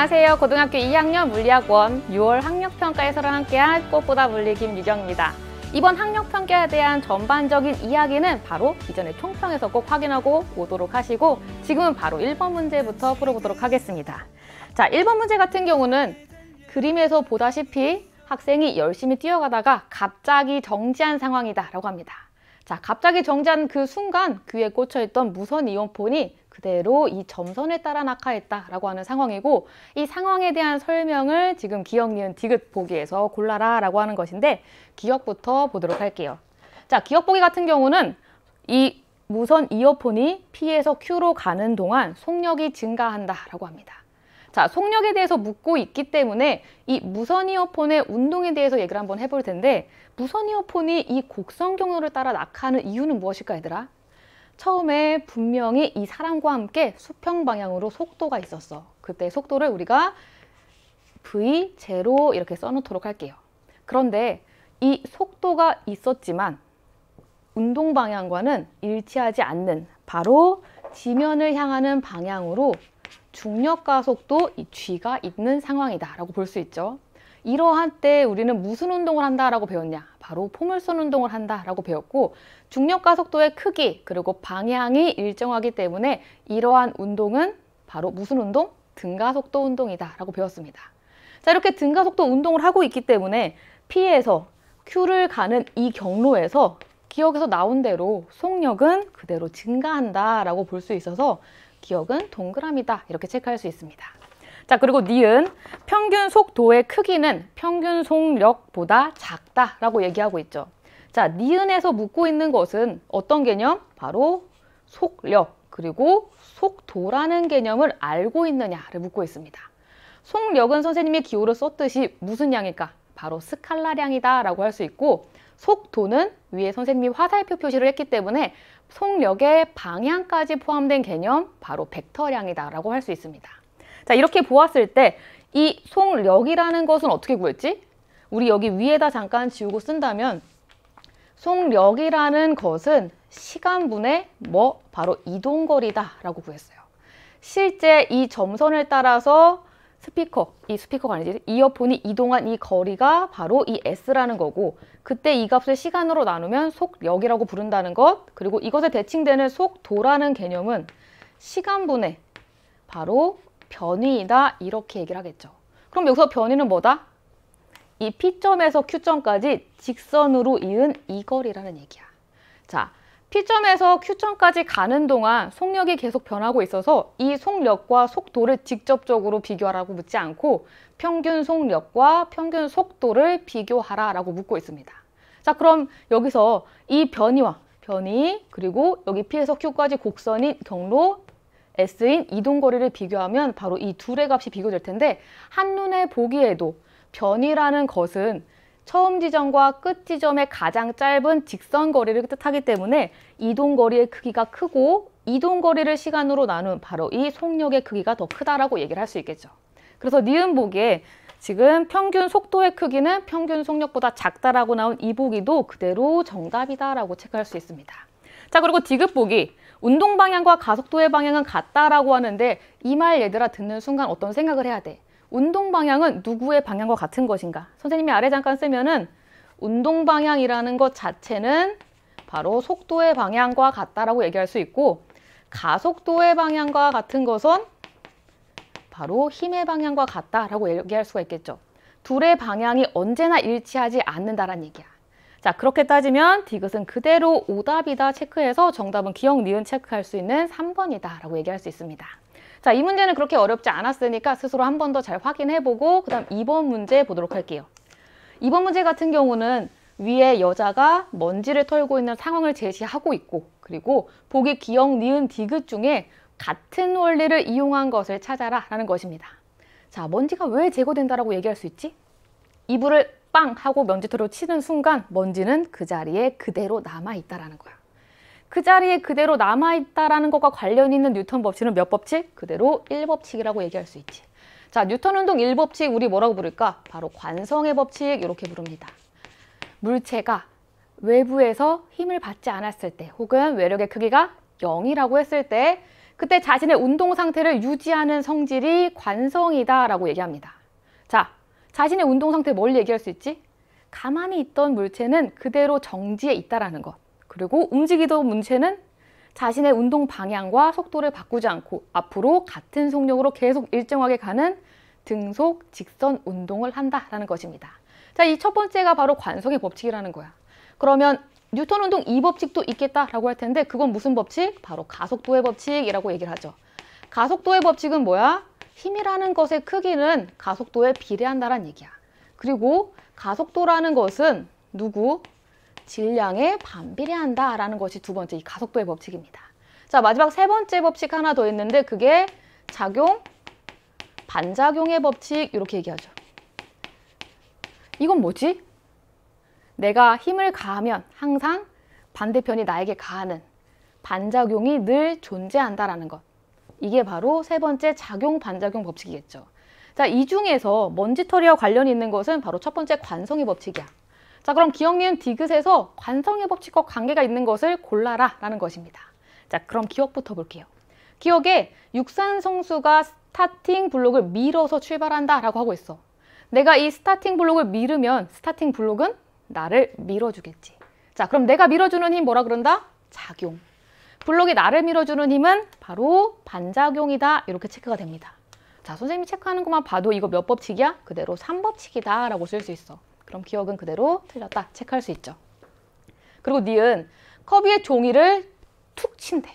안녕하세요. 고등학교 2학년 물리학원 6월 학력평가 해설을 함께한 꽃보다 물리 김유정입니다. 이번 학력평가에 대한 전반적인 이야기는 바로 이전에 총평에서 꼭 확인하고 오도록 하시고 지금은 바로 1번 문제부터 풀어보도록 하겠습니다. 자, 1번 문제 같은 경우는 그림에서 보다시피 학생이 열심히 뛰어가다가 갑자기 정지한 상황이다 라고 합니다. 자, 갑자기 정지한 그 순간 귀에 꽂혀있던 무선 이어폰이 그대로 이 점선에 따라 낙하했다라고 하는 상황이고 이 상황에 대한 설명을 지금 기억, 니은, 디귿 보기에서 골라라 라고 하는 것인데 기억부터 보도록 할게요. 자, 기억 보기 같은 경우는 이 무선 이어폰이 P에서 Q로 가는 동안 속력이 증가한다라고 합니다. 자, 속력에 대해서 묻고 있기 때문에 이 무선 이어폰의 운동에 대해서 얘기를 한번 해볼 텐데 무선 이어폰이 이 곡선 경로를 따라 낙하하는 이유는 무엇일까 얘들아? 처음에 분명히 이 사람과 함께 수평 방향으로 속도가 있었어. 그때 속도를 우리가 V0 이렇게 써놓도록 할게요. 그런데 이 속도가 있었지만 운동 방향과는 일치하지 않는 바로 지면을 향하는 방향으로 중력과 속도 이 G가 있는 상황이다 라고 볼 수 있죠. 이러한 때 우리는 무슨 운동을 한다라고 배웠냐? 바로 포물선 운동을 한다라고 배웠고 중력과 속도의 크기 그리고 방향이 일정하기 때문에 이러한 운동은 바로 무슨 운동? 등가속도 운동이다 라고 배웠습니다. 자 이렇게 등가속도 운동을 하고 있기 때문에 P에서 Q를 가는 이 경로에서 기억에서 나온 대로 속력은 그대로 증가한다 라고 볼 수 있어서 기억은 동그라미다 이렇게 체크할 수 있습니다. 자 그리고 니은 평균 속도의 크기는 평균 속력보다 작다라고 얘기하고 있죠. 자 니은에서 묻고 있는 것은 어떤 개념? 바로 속력 그리고 속도라는 개념을 알고 있느냐를 묻고 있습니다. 속력은 선생님이 기호를 썼듯이 무슨 양일까? 바로 스칼라량이다 라고 할 수 있고 속도는 위에 선생님이 화살표 표시를 했기 때문에 속력의 방향까지 포함된 개념 바로 벡터량이다 라고 할 수 있습니다. 자 이렇게 보았을 때 이 속력이라는 것은 어떻게 구했지? 우리 여기 위에다 잠깐 지우고 쓴다면 속력이라는 것은 시간분의 뭐? 바로 이동거리다 라고 구했어요. 실제 이 점선을 따라서 스피커, 이 스피커가 아니지, 이어폰이 이동한 이 거리가 바로 이 S라는 거고 그때 이 값을 시간으로 나누면 속력이라고 부른다는 것 그리고 이것에 대칭되는 속도라는 개념은 시간분의 바로 변위이다 이렇게 얘기를 하겠죠. 그럼 여기서 변위는 뭐다? 이 P점에서 Q점까지 직선으로 이은 이 거리라는 얘기야. 자, P점에서 Q점까지 가는 동안 속력이 계속 변하고 있어서 이 속력과 속도를 직접적으로 비교하라고 묻지 않고 평균 속력과 평균 속도를 비교하라 라고 묻고 있습니다. 자, 그럼 여기서 이 변이와 변이 그리고 여기 P에서 Q까지 곡선인 경로 S인 이동거리를 비교하면 바로 이 둘의 값이 비교될 텐데 한눈에 보기에도 변이라는 것은 처음 지점과 끝 지점의 가장 짧은 직선 거리를 뜻하기 때문에 이동 거리의 크기가 크고 이동 거리를 시간으로 나눈 바로 이 속력의 크기가 더 크다라고 얘기를 할 수 있겠죠. 그래서 니은 보기에 지금 평균 속도의 크기는 평균 속력보다 작다라고 나온 이 보기도 그대로 정답이다라고 체크할 수 있습니다. 자 그리고 디귿 보기 운동 방향과 가속도의 방향은 같다라고 하는데 이 말 얘들아 듣는 순간 어떤 생각을 해야 돼? 운동 방향은 누구의 방향과 같은 것인가? 선생님이 아래 잠깐 쓰면은 운동 방향이라는 것 자체는 바로 속도의 방향과 같다라고 얘기할 수 있고 가속도의 방향과 같은 것은 바로 힘의 방향과 같다라고 얘기할 수가 있겠죠. 둘의 방향이 언제나 일치하지 않는다란 얘기야. 자 그렇게 따지면 디귿은 그대로 오답이다 체크해서 정답은 기억, 니은 체크할 수 있는 3번이다 라고 얘기할 수 있습니다. 자, 이 문제는 그렇게 어렵지 않았으니까 스스로 한 번 더 잘 확인해보고 그 다음 2번 문제 보도록 할게요. 2번 문제 같은 경우는 위에 여자가 먼지를 털고 있는 상황을 제시하고 있고 그리고 보기 기억, 니은, 디귿 중에 같은 원리를 이용한 것을 찾아라 라는 것입니다. 자, 먼지가 왜 제거된다라고 얘기할 수 있지? 이불을 빵 하고 먼지털로 치는 순간 먼지는 그 자리에 그대로 남아있다라는 거야. 그 자리에 그대로 남아있다라는 것과 관련 있는 뉴턴 법칙은 몇 법칙? 그대로 1법칙이라고 얘기할 수 있지. 자, 뉴턴 운동 1법칙 우리 뭐라고 부를까? 바로 관성의 법칙 이렇게 부릅니다. 물체가 외부에서 힘을 받지 않았을 때 혹은 외력의 크기가 0이라고 했을 때 그때 자신의 운동 상태를 유지하는 성질이 관성이다라고 얘기합니다. 자, 자신의 운동 상태 뭘 얘기할 수 있지? 가만히 있던 물체는 그대로 정지해 있다라는 것. 그리고 움직이던 물체는 자신의 운동 방향과 속도를 바꾸지 않고 앞으로 같은 속력으로 계속 일정하게 가는 등속 직선 운동을 한다라는 것입니다. 자, 이 첫 번째가 바로 관성의 법칙이라는 거야. 그러면 뉴턴 운동 이 법칙도 있겠다라고 할 텐데 그건 무슨 법칙? 바로 가속도의 법칙이라고 얘기를 하죠. 가속도의 법칙은 뭐야? 힘이라는 것의 크기는 가속도에 비례한다는 얘기야. 그리고 가속도라는 것은 누구? 질량에 반비례한다라는 것이 두 번째 이 가속도의 법칙입니다. 자, 마지막 세 번째 법칙 하나 더 있는데 그게 작용, 반작용의 법칙 이렇게 얘기하죠. 이건 뭐지? 내가 힘을 가하면 항상 반대편이 나에게 가하는 반작용이 늘 존재한다라는 것. 이게 바로 세 번째 작용 반작용 법칙이겠죠. 자, 이 중에서 먼지털이와 관련이 있는 것은 바로 첫 번째 관성의 법칙이야. 자, 그럼 기역, 니은, 디귿에서 관성의 법칙과 관계가 있는 것을 골라라 라는 것입니다. 자, 그럼 기역부터 볼게요. 기역에 육상선수가 스타팅 블록을 밀어서 출발한다 라고 하고 있어. 내가 이 스타팅 블록을 밀으면 스타팅 블록은 나를 밀어주겠지. 자, 그럼 내가 밀어주는 힘 뭐라 그런다? 작용. 블록이 나를 밀어주는 힘은 바로 반작용이다. 이렇게 체크가 됩니다. 자, 선생님이 체크하는 것만 봐도 이거 몇 법칙이야? 그대로 3법칙이다 라고 쓸 수 있어. 그럼 기억은 그대로 틀렸다. 체크할 수 있죠. 그리고 니은 컵 위에 종이를 툭 친대.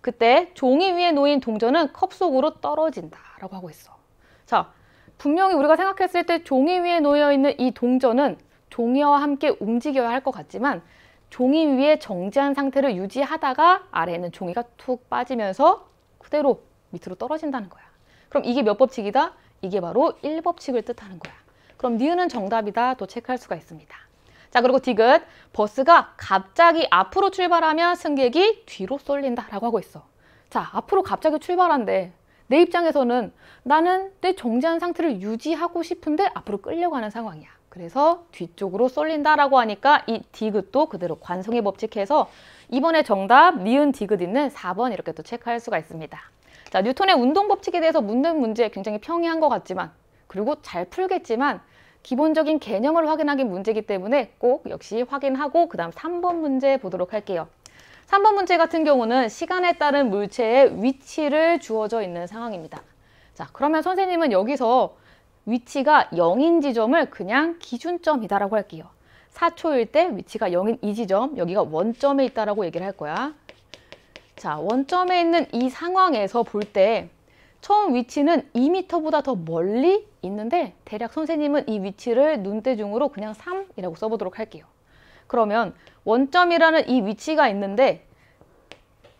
그때 종이 위에 놓인 동전은 컵 속으로 떨어진다 라고 하고 있어. 자, 분명히 우리가 생각했을 때 종이 위에 놓여 있는 이 동전은 종이와 함께 움직여야 할 것 같지만 종이 위에 정지한 상태를 유지하다가 아래에 있는 종이가 툭 빠지면서 그대로 밑으로 떨어진다는 거야. 그럼 이게 몇 법칙이다? 이게 바로 1법칙을 뜻하는 거야. 그럼 니은은 정답이다 또 체크할 수가 있습니다. 자 그리고 디귿 버스가 갑자기 앞으로 출발하면 승객이 뒤로 쏠린다 라고 하고 있어. 자 앞으로 갑자기 출발한데 내 입장에서는 나는 내 정지한 상태를 유지하고 싶은데 앞으로 끌려가는 상황이야. 그래서 뒤쪽으로 쏠린다라고 하니까 이 디귿도 그대로 관성의 법칙해서 이번에 정답 니은 디귿 있는 4번 이렇게 또 체크할 수가 있습니다. 자, 뉴턴의 운동 법칙에 대해서 묻는 문제 굉장히 평이한 것 같지만 그리고 잘 풀겠지만 기본적인 개념을 확인하긴 문제이기 때문에 꼭 역시 확인하고 그 다음 3번 문제 보도록 할게요. 3번 문제 같은 경우는 시간에 따른 물체의 위치를 주어져 있는 상황입니다. 자, 그러면 선생님은 여기서 위치가 0인 지점을 그냥 기준점이다라고 할게요. 4초일 때 위치가 0인 이 지점, 여기가 원점에 있다라고 얘기를 할 거야. 자, 원점에 있는 이 상황에서 볼 때 처음 위치는 2m보다 더 멀리 있는데 대략 선생님은 이 위치를 눈대중으로 그냥 3이라고 써보도록 할게요. 그러면 원점이라는 이 위치가 있는데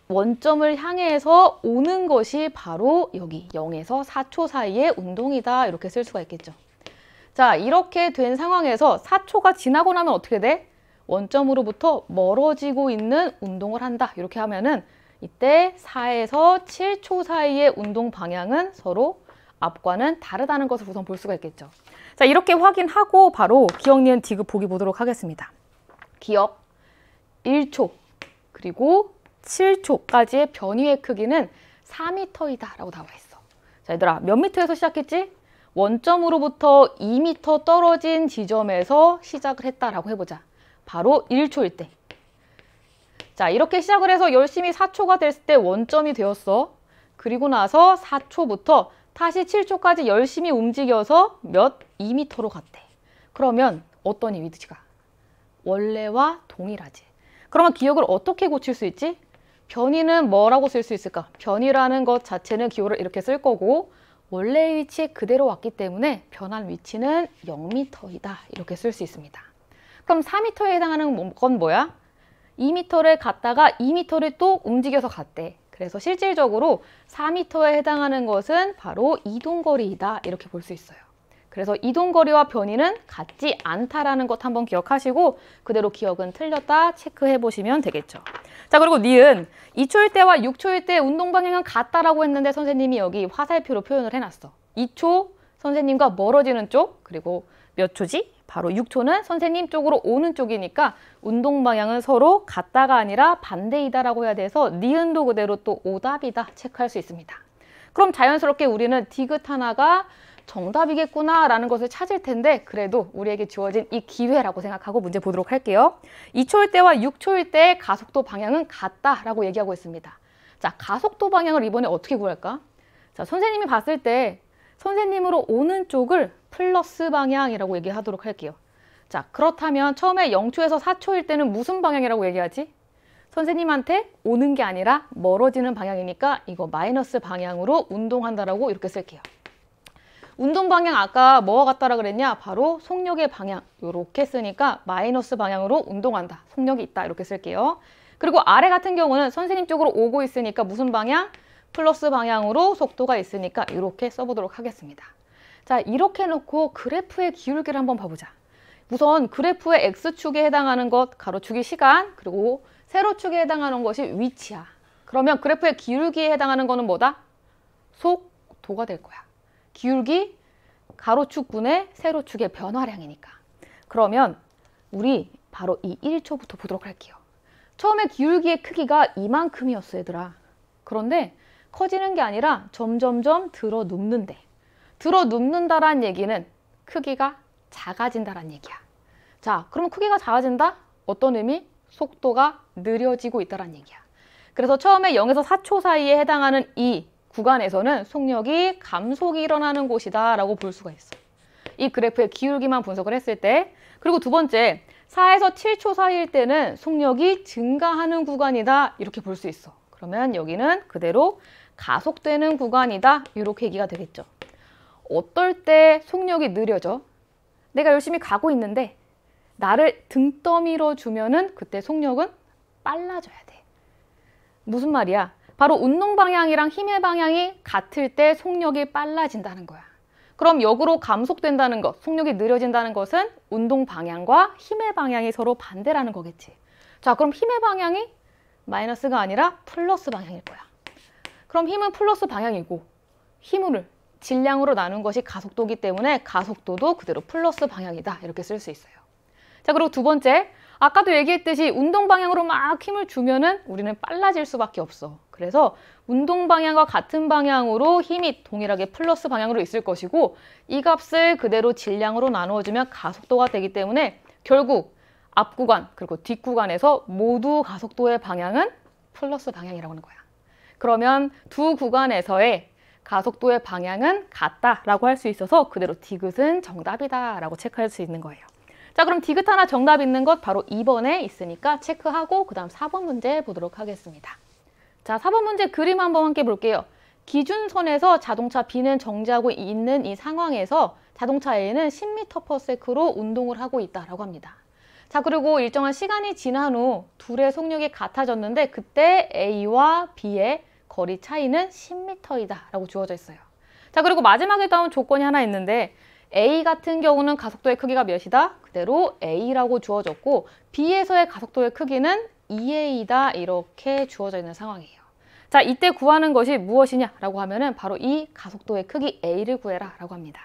원점을 향해서 오는 것이 바로 여기 0에서 4초 사이의 운동이다 이렇게 쓸 수가 있겠죠. 자 이렇게 된 상황에서 4초가 지나고 나면 어떻게 돼? 원점으로부터 멀어지고 있는 운동을 한다 이렇게 하면은 이때 4에서 7초 사이의 운동 방향은 서로 앞과는 다르다는 것을 우선 볼 수가 있겠죠. 자, 이렇게 확인하고 바로 기억, 니은, 디귿 보기 보도록 하겠습니다. 기억 1초 그리고 7초까지의 변이의 크기는 4m이다 라고 나와 있어. 자, 얘들아 몇 미터에서 시작했지? 원점으로부터 2m 떨어진 지점에서 시작을 했다라고 해보자. 바로 1초일 때. 자, 이렇게 시작을 해서 열심히 4초가 됐을 때 원점이 되었어. 그리고 나서 4초부터 다시 7초까지 열심히 움직여서 몇 2m로 갔대. 그러면 어떤 위치가? 원래와 동일하지. 그러면 기억을 어떻게 고칠 수 있지? 변이는 뭐라고 쓸 수 있을까? 변이라는 것 자체는 기호를 이렇게 쓸 거고 원래의 위치에 그대로 왔기 때문에 변한 위치는 0m이다. 이렇게 쓸 수 있습니다. 그럼 4m에 해당하는 건 뭐야? 2m를 갔다가 2m를 또 움직여서 갔대. 그래서 실질적으로 4m에 해당하는 것은 바로 이동거리이다. 이렇게 볼 수 있어요. 그래서 이동거리와 변이는 같지 않다라는 것 한번 기억하시고 그대로 기억은 틀렸다 체크해 보시면 되겠죠. 자 그리고 니은 2초일 때와 6초일 때 운동 방향은 같다라고 했는데 선생님이 여기 화살표로 표현을 해놨어. 2초 선생님과 멀어지는 쪽 그리고 몇 초지? 바로 6초는 선생님 쪽으로 오는 쪽이니까 운동 방향은 서로 같다가 아니라 반대이다라고 해야 돼서 니은도 그대로 또 오답이다 체크할 수 있습니다. 그럼 자연스럽게 우리는 디귿 하나가 정답이겠구나라는 것을 찾을 텐데 그래도 우리에게 주어진 이 기회라고 생각하고 문제 보도록 할게요. 2초일 때와 6초일 때 가속도 방향은 같다라고 얘기하고 있습니다. 자, 가속도 방향을 이번에 어떻게 구할까? 자, 선생님이 봤을 때 선생님으로 오는 쪽을 플러스 방향이라고 얘기하도록 할게요. 자, 그렇다면 처음에 0초에서 4초일 때는 무슨 방향이라고 얘기하지? 선생님한테 오는 게 아니라 멀어지는 방향이니까 이거 마이너스 방향으로 운동한다라고 이렇게 쓸게요. 운동 방향 아까 뭐와 같다라 그랬냐? 바로 속력의 방향. 이렇게 쓰니까 마이너스 방향으로 운동한다. 속력이 있다. 이렇게 쓸게요. 그리고 아래 같은 경우는 선생님 쪽으로 오고 있으니까 무슨 방향? 플러스 방향으로 속도가 있으니까 이렇게 써보도록 하겠습니다. 자, 이렇게 놓고 그래프의 기울기를 한번 봐보자. 우선 그래프의 X축에 해당하는 것, 가로축이 시간, 그리고 세로축에 해당하는 것이 위치야. 그러면 그래프의 기울기에 해당하는 거는 뭐다? 속도가 될 거야. 기울기 가로축분의 세로축의 변화량이니까. 그러면 우리 바로 이 1초부터 보도록 할게요. 처음에 기울기의 크기가 이만큼이었어 얘들아. 그런데 커지는 게 아니라 점점점 들어 눕는데 들어 눕는다란 얘기는 크기가 작아진다란 얘기야. 자, 그러면 크기가 작아진다? 어떤 의미? 속도가 느려지고 있다란 얘기야. 그래서 처음에 0에서 4초 사이에 해당하는 이 구간에서는 속력이 감속이 일어나는 곳이다 라고 볼 수가 있어. 이 그래프의 기울기만 분석을 했을 때 그리고 두 번째 4에서 7초 사이일 때는 속력이 증가하는 구간이다 이렇게 볼 수 있어. 그러면 여기는 그대로 가속되는 구간이다 이렇게 얘기가 되겠죠. 어떨 때 속력이 느려져? 내가 열심히 가고 있는데 나를 등 떠밀어 주면은 그때 속력은 빨라져야 돼. 무슨 말이야? 바로 운동 방향이랑 힘의 방향이 같을 때 속력이 빨라진다는 거야. 그럼 역으로 감속된다는 것, 속력이 느려진다는 것은 운동 방향과 힘의 방향이 서로 반대라는 거겠지. 자, 그럼 힘의 방향이 마이너스가 아니라 플러스 방향일 거야. 그럼 힘은 플러스 방향이고 힘을 질량으로 나눈 것이 가속도기 때문에 가속도도 그대로 플러스 방향이다. 이렇게 쓸 수 있어요. 자, 그리고 두 번째, 아까도 얘기했듯이 운동 방향으로 막 힘을 주면은 우리는 빨라질 수밖에 없어. 그래서 운동 방향과 같은 방향으로 힘이 동일하게 플러스 방향으로 있을 것이고 이 값을 그대로 질량으로 나누어주면 가속도가 되기 때문에 결국 앞 구간 그리고 뒷 구간에서 모두 가속도의 방향은 플러스 방향이라고 하는 거야. 그러면 두 구간에서의 가속도의 방향은 같다라고 할 수 있어서 그대로 디귿은 정답이다라고 체크할 수 있는 거예요. 자 그럼 디귿 하나 정답 있는 것 바로 2번에 있으니까 체크하고 그 다음 4번 문제 보도록 하겠습니다. 자 4번 문제 그림 한번 함께 볼게요. 기준선에서 자동차 B는 정지하고 있는 이 상황에서 자동차 A는 10m/s로 운동을 하고 있다라고 합니다. 자 그리고 일정한 시간이 지난 후 둘의 속력이 같아졌는데 그때 A와 B의 거리 차이는 10m이다 라고 주어져 있어요. 자 그리고 마지막에 나온 조건이 하나 있는데 A 같은 경우는 가속도의 크기가 몇이다? 그대로 A라고 주어졌고 B에서의 가속도의 크기는 2A다 이렇게 주어져 있는 상황이에요. 자 이때 구하는 것이 무엇이냐라고 하면은 바로 이 가속도의 크기 A를 구해라 라고 합니다.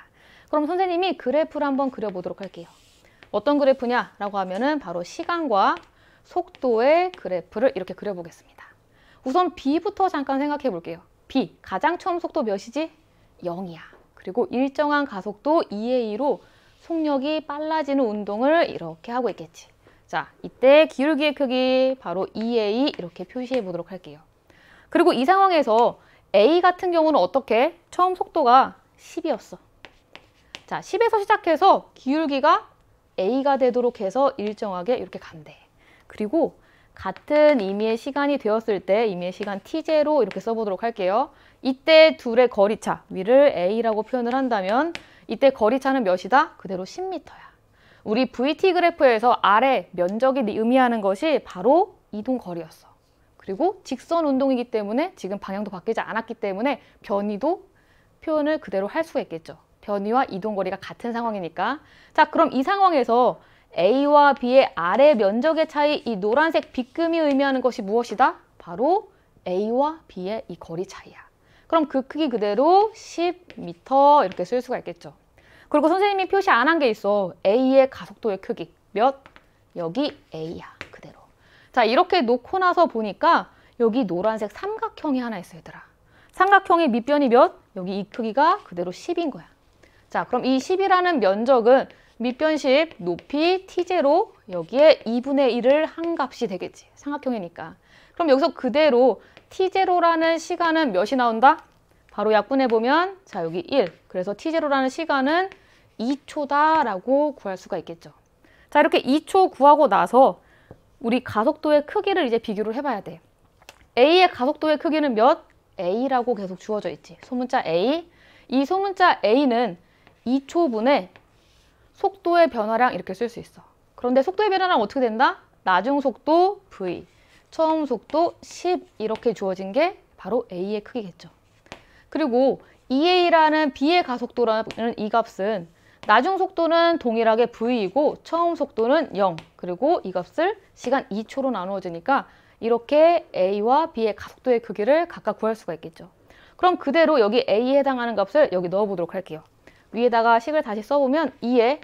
그럼 선생님이 그래프를 한번 그려보도록 할게요. 어떤 그래프냐라고 하면은 바로 시간과 속도의 그래프를 이렇게 그려보겠습니다. 우선 B부터 잠깐 생각해 볼게요. B, 가장 처음 속도 몇이지? 0이야. 그리고 일정한 가속도 2A로 속력이 빨라지는 운동을 이렇게 하고 있겠지. 자, 이때 기울기의 크기 바로 2A 이렇게 표시해 보도록 할게요. 그리고 이 상황에서 A 같은 경우는 어떻게? 처음 속도가 10이었어. 자, 10에서 시작해서 기울기가 A가 되도록 해서 일정하게 이렇게 간대. 그리고 같은 의미의 시간이 되었을 때 의미의 시간 t제로 이렇게 써보도록 할게요. 이때 둘의 거리차, 위를 a라고 표현을 한다면 이때 거리차는 몇이다? 그대로 10m야. 우리 VT 그래프에서 아래 면적이 의미하는 것이 바로 이동 거리였어. 그리고 직선 운동이기 때문에 지금 방향도 바뀌지 않았기 때문에 변이도 표현을 그대로 할 수가 있겠죠. 변이와 이동 거리가 같은 상황이니까. 자, 그럼 이 상황에서 A와 B의 아래 면적의 차이, 이 노란색 빗금이 의미하는 것이 무엇이다? 바로 A와 B의 이 거리 차이야. 그럼 그 크기 그대로 10m 이렇게 쓸 수가 있겠죠. 그리고 선생님이 표시 안 한 게 있어. A의 가속도의 크기. 몇? 여기 A야. 그대로. 자, 이렇게 놓고 나서 보니까 여기 노란색 삼각형이 하나 있어, 얘들아. 삼각형의 밑변이 몇? 여기 이 크기가 그대로 10인 거야. 자, 그럼 이 10이라는 면적은 밑변 10, 높이 T제로 여기에 2분의 1을 한 값이 되겠지. 삼각형이니까. 그럼 여기서 그대로 T제로라는 시간은 몇이 나온다? 바로 약분해 보면 자 여기 1. 그래서 T제로라는 시간은 2초다라고 구할 수가 있겠죠. 자 이렇게 2초 구하고 나서 우리 가속도의 크기를 이제 비교를 해봐야 돼. A의 가속도의 크기는 몇? A라고 계속 주어져 있지. 소문자 A. 이 소문자 A는 2초분의 속도의 변화량 이렇게 쓸 수 있어. 그런데 속도의 변화량 어떻게 된다? 나중 속도 V, 처음 속도 10 이렇게 주어진 게 바로 A의 크기겠죠. 그리고 EA라는 B의 가속도라는 이 값은 나중 속도는 동일하게 V이고 처음 속도는 0 그리고 이 값을 시간 2초로 나누어지니까 이렇게 A와 B의 가속도의 크기를 각각 구할 수가 있겠죠. 그럼 그대로 여기 A에 해당하는 값을 여기 넣어보도록 할게요. 위에다가 식을 다시 써보면 2에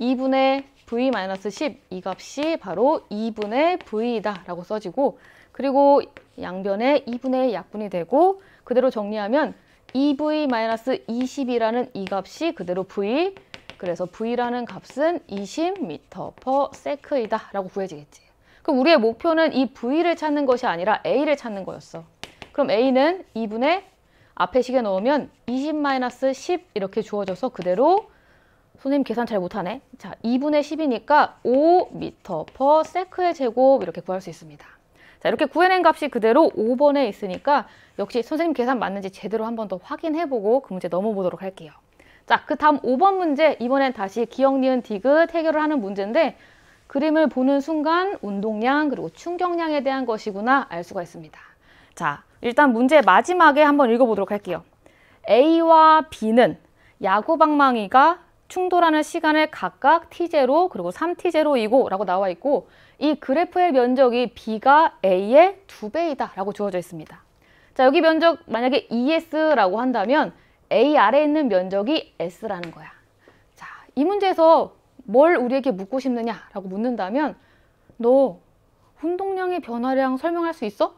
2분의 v-10 이 값이 바로 2분의 v이다 라고 써지고 그리고 양변에 2분의 약분이 되고 그대로 정리하면 2v-20이라는 이 값이 그대로 v 그래서 v라는 값은 20m per sec이다 라고 구해지겠지. 그럼 우리의 목표는 이 v를 찾는 것이 아니라 a를 찾는 거였어. 그럼 a는 2분의 앞에 식에 넣으면 20-10 이렇게 주어져서 그대로 선생님 계산 잘 못하네. 자, 2분의 10이니까 5m per sec의 제곱 이렇게 구할 수 있습니다. 자, 이렇게 구해낸 값이 그대로 5번에 있으니까 역시 선생님 계산 맞는지 제대로 한 번 더 확인해보고 그 문제 넘어보도록 할게요. 자, 그 다음 5번 문제, 이번엔 다시 기억, 니은, 디귿 해결을 하는 문제인데 그림을 보는 순간 운동량 그리고 충격량에 대한 것이구나 알 수가 있습니다. 자, 일단 문제 마지막에 한번 읽어보도록 할게요. A와 B는 야구 방망이가 충돌하는 시간을 각각 t제로 그리고 3t제로이고 라고 나와 있고 이 그래프의 면적이 b가 a의 두배이다 라고 주어져 있습니다. 자 여기 면적 만약에 es라고 한다면 a 아래에 있는 면적이 s라는 거야. 자 이 문제에서 뭘 우리에게 묻고 싶느냐 라고 묻는다면 너 운동량의 변화량 설명할 수 있어?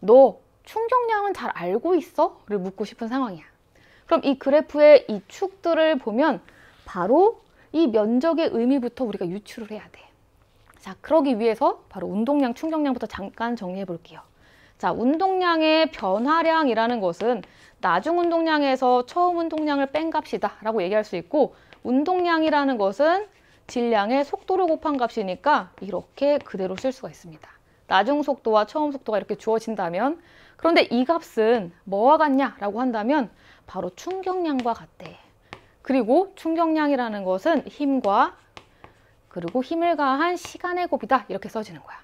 너 충격량은 잘 알고 있어? 를 묻고 싶은 상황이야. 그럼 이 그래프의 이 축들을 보면 바로 이 면적의 의미부터 우리가 유추를 해야 돼. 자, 그러기 위해서 바로 운동량, 충격량부터 잠깐 정리해 볼게요. 자, 운동량의 변화량이라는 것은 나중 운동량에서 처음 운동량을 뺀 값이다 라고 얘기할 수 있고 운동량이라는 것은 질량의 속도를 곱한 값이니까 이렇게 그대로 쓸 수가 있습니다. 나중 속도와 처음 속도가 이렇게 주어진다면 그런데 이 값은 뭐와 같냐라고 한다면 바로 충격량과 같대. 그리고 충격량이라는 것은 힘과 그리고 힘을 가한 시간의 곱이다 이렇게 써지는 거야.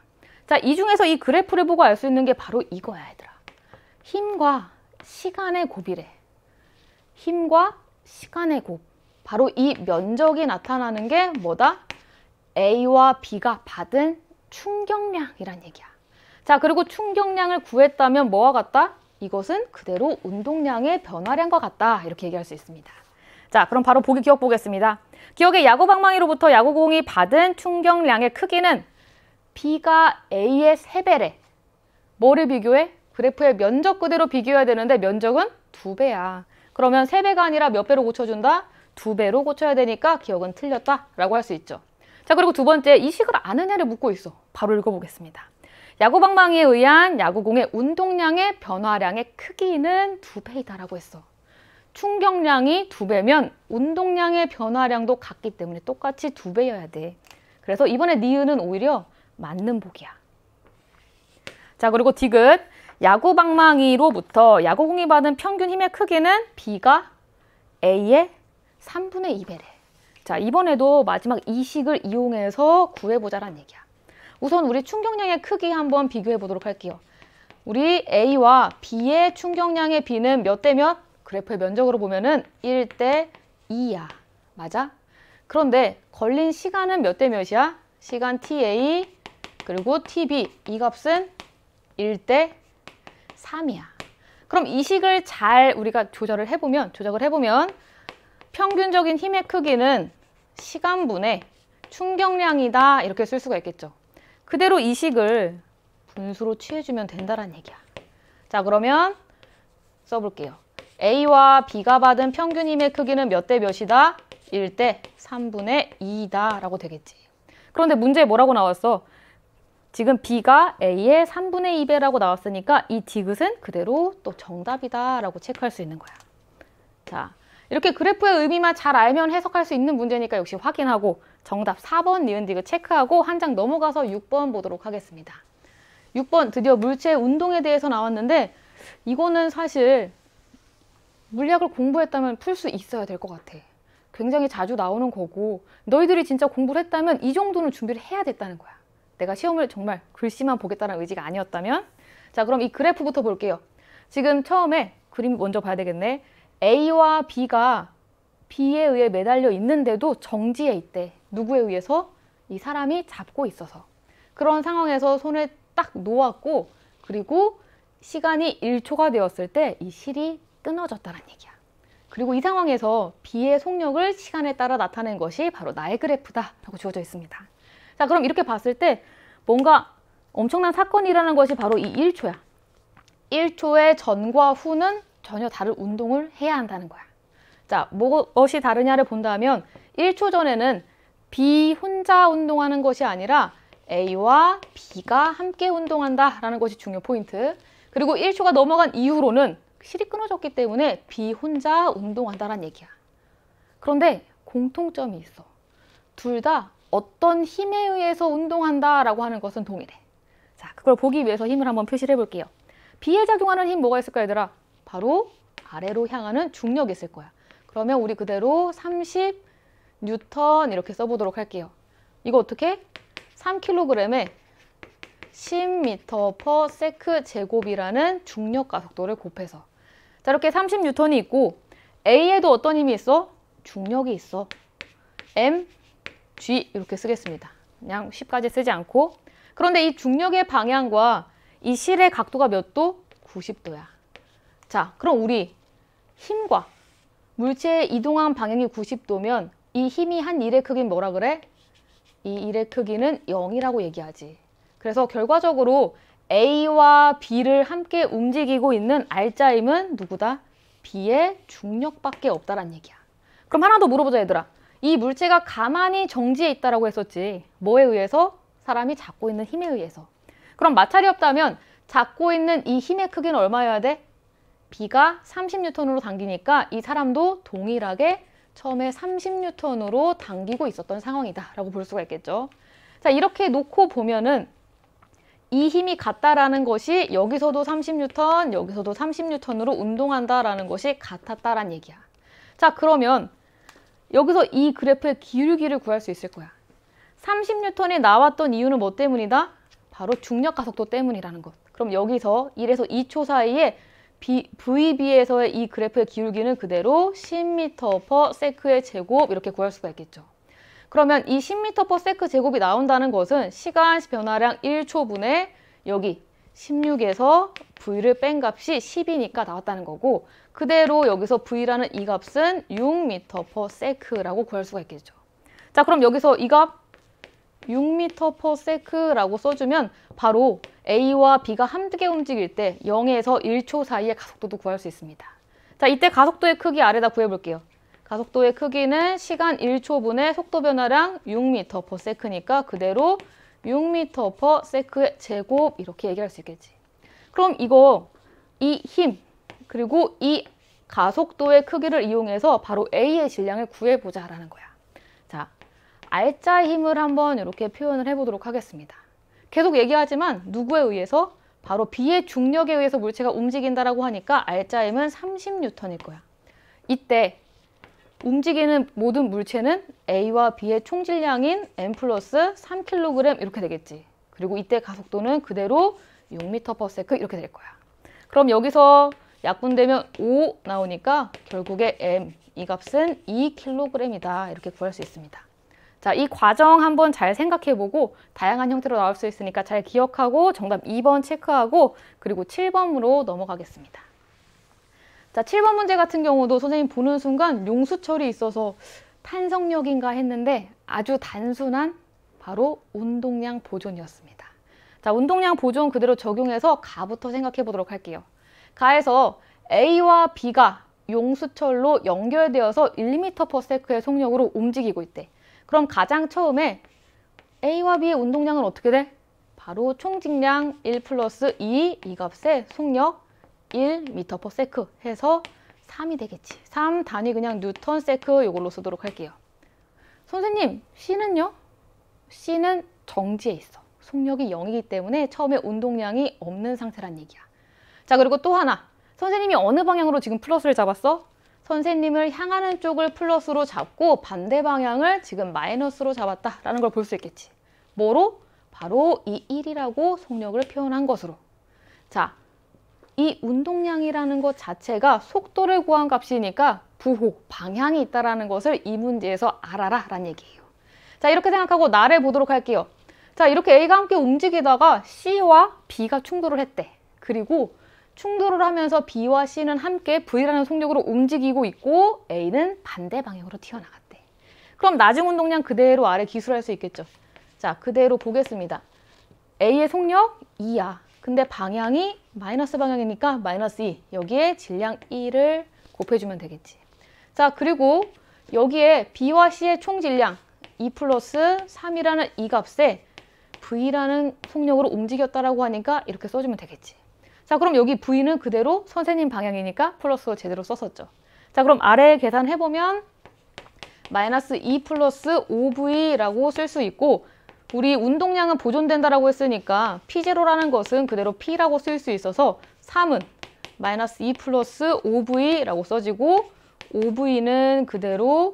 자, 이 중에서 이 그래프를 보고 알 수 있는 게 바로 이거야, 얘들아. 힘과 시간의 곱이래. 힘과 시간의 곱. 바로 이 면적이 나타나는 게 뭐다? A와 B가 받은 충격량이란 얘기야. 자, 그리고 충격량을 구했다면 뭐와 같다? 이것은 그대로 운동량의 변화량과 같다. 이렇게 얘기할 수 있습니다. 자, 그럼 바로 보기 기억 보겠습니다. 기억의 야구 방망이로부터 야구공이 받은 충격량의 크기는 B가 A의 3배래. 뭐를 비교해? 그래프의 면적 그대로 비교해야 되는데 면적은 2배야. 그러면 3배가 아니라 몇 배로 고쳐준다? 2배로 고쳐야 되니까 기억은 틀렸다라고 할 수 있죠. 자, 그리고 두 번째, 이 식을 아느냐를 묻고 있어. 바로 읽어보겠습니다. 야구 방망이에 의한 야구공의 운동량의 변화량의 크기는 2배이다라고 했어. 충격량이 두 배면 운동량의 변화량도 같기 때문에 똑같이 두 배여야 돼. 그래서 이번에 니은은 오히려 맞는 복이야. 자 그리고 디귿 야구 방망이로부터 야구공이 받은 평균 힘의 크기는 B가 A의 3분의 2배래. 자 이번에도 마지막 이 식을 이용해서 구해보자란 얘기야. 우선 우리 충격량의 크기 한번 비교해 보도록 할게요. 우리 A와 B의 충격량의 B는 몇 대 몇? 그래프의 면적으로 보면은 1대 2야. 맞아? 그런데 걸린 시간은 몇 대 몇이야? 시간 TA 그리고 TB 이 값은 1대 3이야. 그럼 이 식을 잘 우리가 조절을 해보면 조작을 해보면 평균적인 힘의 크기는 시간분의 충격량이다 이렇게 쓸 수가 있겠죠. 그대로 이 식을 분수로 취해주면 된다는 얘기야. 자 그러면 써볼게요. A와 B가 받은 평균 힘의 크기는 몇 대 몇이다? 1대 3분의 2다 라고 되겠지. 그런데 문제에 뭐라고 나왔어? 지금 B가 A의 3분의 2배라고 나왔으니까 이 디귿은 그대로 또 정답이다 라고 체크할 수 있는 거야. 자, 이렇게 그래프의 의미만 잘 알면 해석할 수 있는 문제니까 역시 확인하고 정답 4번 니은 디귿 체크하고 한 장 넘어가서 6번 보도록 하겠습니다. 6번 드디어 물체의 운동에 대해서 나왔는데 이거는 사실 물리학을 공부했다면 풀 수 있어야 될 것 같아. 굉장히 자주 나오는 거고 너희들이 진짜 공부를 했다면 이 정도는 준비를 해야 됐다는 거야. 내가 시험을 정말 글씨만 보겠다는 의지가 아니었다면 자 그럼 이 그래프부터 볼게요. 지금 처음에 그림 먼저 봐야 되겠네. A와 B가 B에 의해 매달려 있는데도 정지해 있대. 누구에 의해서? 이 사람이 잡고 있어서. 그런 상황에서 손을 딱 놓았고 그리고 시간이 1초가 되었을 때 이 실이 끊어졌다는 얘기야. 그리고 이 상황에서 B의 속력을 시간에 따라 나타낸 것이 바로 나의 그래프다 라고 주어져 있습니다. 자 그럼 이렇게 봤을 때 뭔가 엄청난 사건이라는 것이 바로 이 1초야. 1초의 전과 후는 전혀 다른 운동을 해야 한다는 거야. 자, 무엇이 다르냐를 본다면 1초 전에는 B 혼자 운동하는 것이 아니라 A와 B가 함께 운동한다 라는 것이 중요 포인트. 그리고 1초가 넘어간 이후로는 실이 끊어졌기 때문에 B 혼자 운동한다는 얘기야. 그런데 공통점이 있어. 둘 다 어떤 힘에 의해서 운동한다라고 하는 것은 동일해. 자, 그걸 보기 위해서 힘을 한번 표시를 해볼게요. B에 작용하는 힘 뭐가 있을까 얘들아? 바로 아래로 향하는 중력이 있을 거야. 그러면 우리 그대로 30 뉴턴 이렇게 써보도록 할게요. 이거 어떻게? 3kg에 10m per 세크 제곱이라는 중력 가속도를 곱해서 자 이렇게 30뉴턴이 있고 A에도 어떤 힘이 있어? 중력이 있어. M, G 이렇게 쓰겠습니다. 그냥 10까지 쓰지 않고 그런데 이 중력의 방향과 이 실의 각도가 몇 도? 90도야. 자 그럼 우리 힘과 물체의 이동한 방향이 90도면 이 힘이 한 일의 크기는 뭐라 그래? 이 일의 크기는 0이라고 얘기하지. 그래서 결과적으로 A와 B를 함께 움직이고 있는 R자임은 누구다? B의 중력밖에 없다란 얘기야. 그럼 하나 더 물어보자 얘들아. 이 물체가 가만히 정지해 있다라고 했었지. 뭐에 의해서? 사람이 잡고 있는 힘에 의해서. 그럼 마찰이 없다면 잡고 있는 이 힘의 크기는 얼마여야 돼? B가 30N으로 당기니까 이 사람도 동일하게 처음에 30N으로 당기고 있었던 상황이다 라고 볼 수가 있겠죠. 자 이렇게 놓고 보면은 이 힘이 같다라는 것이 여기서도 30N, 여기서도 30N으로 운동한다라는 것이 같았다란 얘기야. 자, 그러면 여기서 이 그래프의 기울기를 구할 수 있을 거야. 30N이 나왔던 이유는 뭐 때문이다? 바로 중력 가속도 때문이라는 것. 그럼 여기서 1에서 2초 사이에 B, VB에서의 이 그래프의 기울기는 그대로 10m per 세크의 제곱 이렇게 구할 수가 있겠죠. 그러면 이 10m per 세크 제곱이 나온다는 것은 시간 변화량 1초분에 여기 16에서 V를 뺀 값이 10이니까 나왔다는 거고 그대로 여기서 V라는 이 값은 6m per sec라고 구할 수가 있겠죠. 자 그럼 여기서 이 값 6m per sec라고 써주면 바로 A와 B가 함께 움직일 때 0에서 1초 사이의 가속도도 구할 수 있습니다. 자 이때 가속도의 크기 아래다 구해볼게요. 가속도의 크기는 시간 1초분의 속도 변화량 6m per sec니까 그대로 6m per sec의 제곱 이렇게 얘기할 수 있겠지. 그럼 이거 이 힘 그리고 이 가속도의 크기를 이용해서 바로 A의 질량을 구해보자라는 거야. 자, R자 힘을 한번 이렇게 표현을 해보도록 하겠습니다. 계속 얘기하지만 누구에 의해서? 바로 B의 중력에 의해서 물체가 움직인다라고 하니까 R자 힘은 30N일 거야. 이때 움직이는 모든 물체는 A와 B의 총질량인 M 플러스 3kg 이렇게 되겠지. 그리고 이때 가속도는 그대로 6m/s 이렇게 될 거야. 그럼 여기서 약분되면 5 나오니까 결국에 M 이 값은 2kg이다 이렇게 구할 수 있습니다. 자, 이 과정 한번 잘 생각해보고 다양한 형태로 나올 수 있으니까 잘 기억하고 정답 2번 체크하고 그리고 7번으로 넘어가겠습니다. 자, 7번 문제 같은 경우도 선생님 보는 순간 용수철이 있어서 탄성력인가 했는데 아주 단순한 바로 운동량 보존이었습니다. 자, 운동량 보존 그대로 적용해서 가부터 생각해 보도록 할게요. 가에서 A와 B가 용수철로 연결되어서 1m/s의 속력으로 움직이고 있대. 그럼 가장 처음에 A와 B의 운동량은 어떻게 돼? 바로 총직량 1 플러스 2, 이 값에 속력 1m/s 해서 3이 되겠지. 3 단위 그냥 뉴턴 세크 이걸로 쓰도록 할게요. 선생님, C는요? C는 정지에 있어. 속력이 0이기 때문에 처음에 운동량이 없는 상태란 얘기야. 자, 그리고 또 하나. 선생님이 어느 방향으로 지금 플러스를 잡았어? 선생님을 향하는 쪽을 플러스로 잡고 반대 방향을 지금 마이너스로 잡았다라는 걸 볼 수 있겠지. 뭐로? 바로 이 1이라고 속력을 표현한 것으로. 자, 이 운동량이라는 것 자체가 속도를 구한 값이니까 부호, 방향이 있다는 것을 이 문제에서 알아라 라는 얘기예요. 자, 이렇게 생각하고 나를 보도록 할게요. 자, 이렇게 A가 함께 움직이다가 C와 B가 충돌을 했대. 그리고 충돌을 하면서 B와 C는 함께 V라는 속력으로 움직이고 있고 A는 반대 방향으로 튀어나갔대. 그럼 나중 운동량 그대로 아래 기술할 수 있겠죠. 자, 그대로 보겠습니다. A의 속력 2야. 근데 방향이 마이너스 방향이니까 마이너스 2. 여기에 질량 1을 곱해주면 되겠지. 자, 그리고 여기에 B와 C의 총 질량 2 플러스 3이라는 이 값에 V라는 속력으로 움직였다라고 하니까 이렇게 써주면 되겠지. 자, 그럼 여기 V는 그대로 선생님 방향이니까 플러스 제대로 썼었죠. 자, 그럼 아래 계산해보면 마이너스 2 플러스 5V라고 쓸 수 있고 우리 운동량은 보존된다라고 했으니까 P0라는 것은 그대로 P라고 쓸 수 있어서 3은 마이너스 2 플러스 5V라고 써지고 5V는 그대로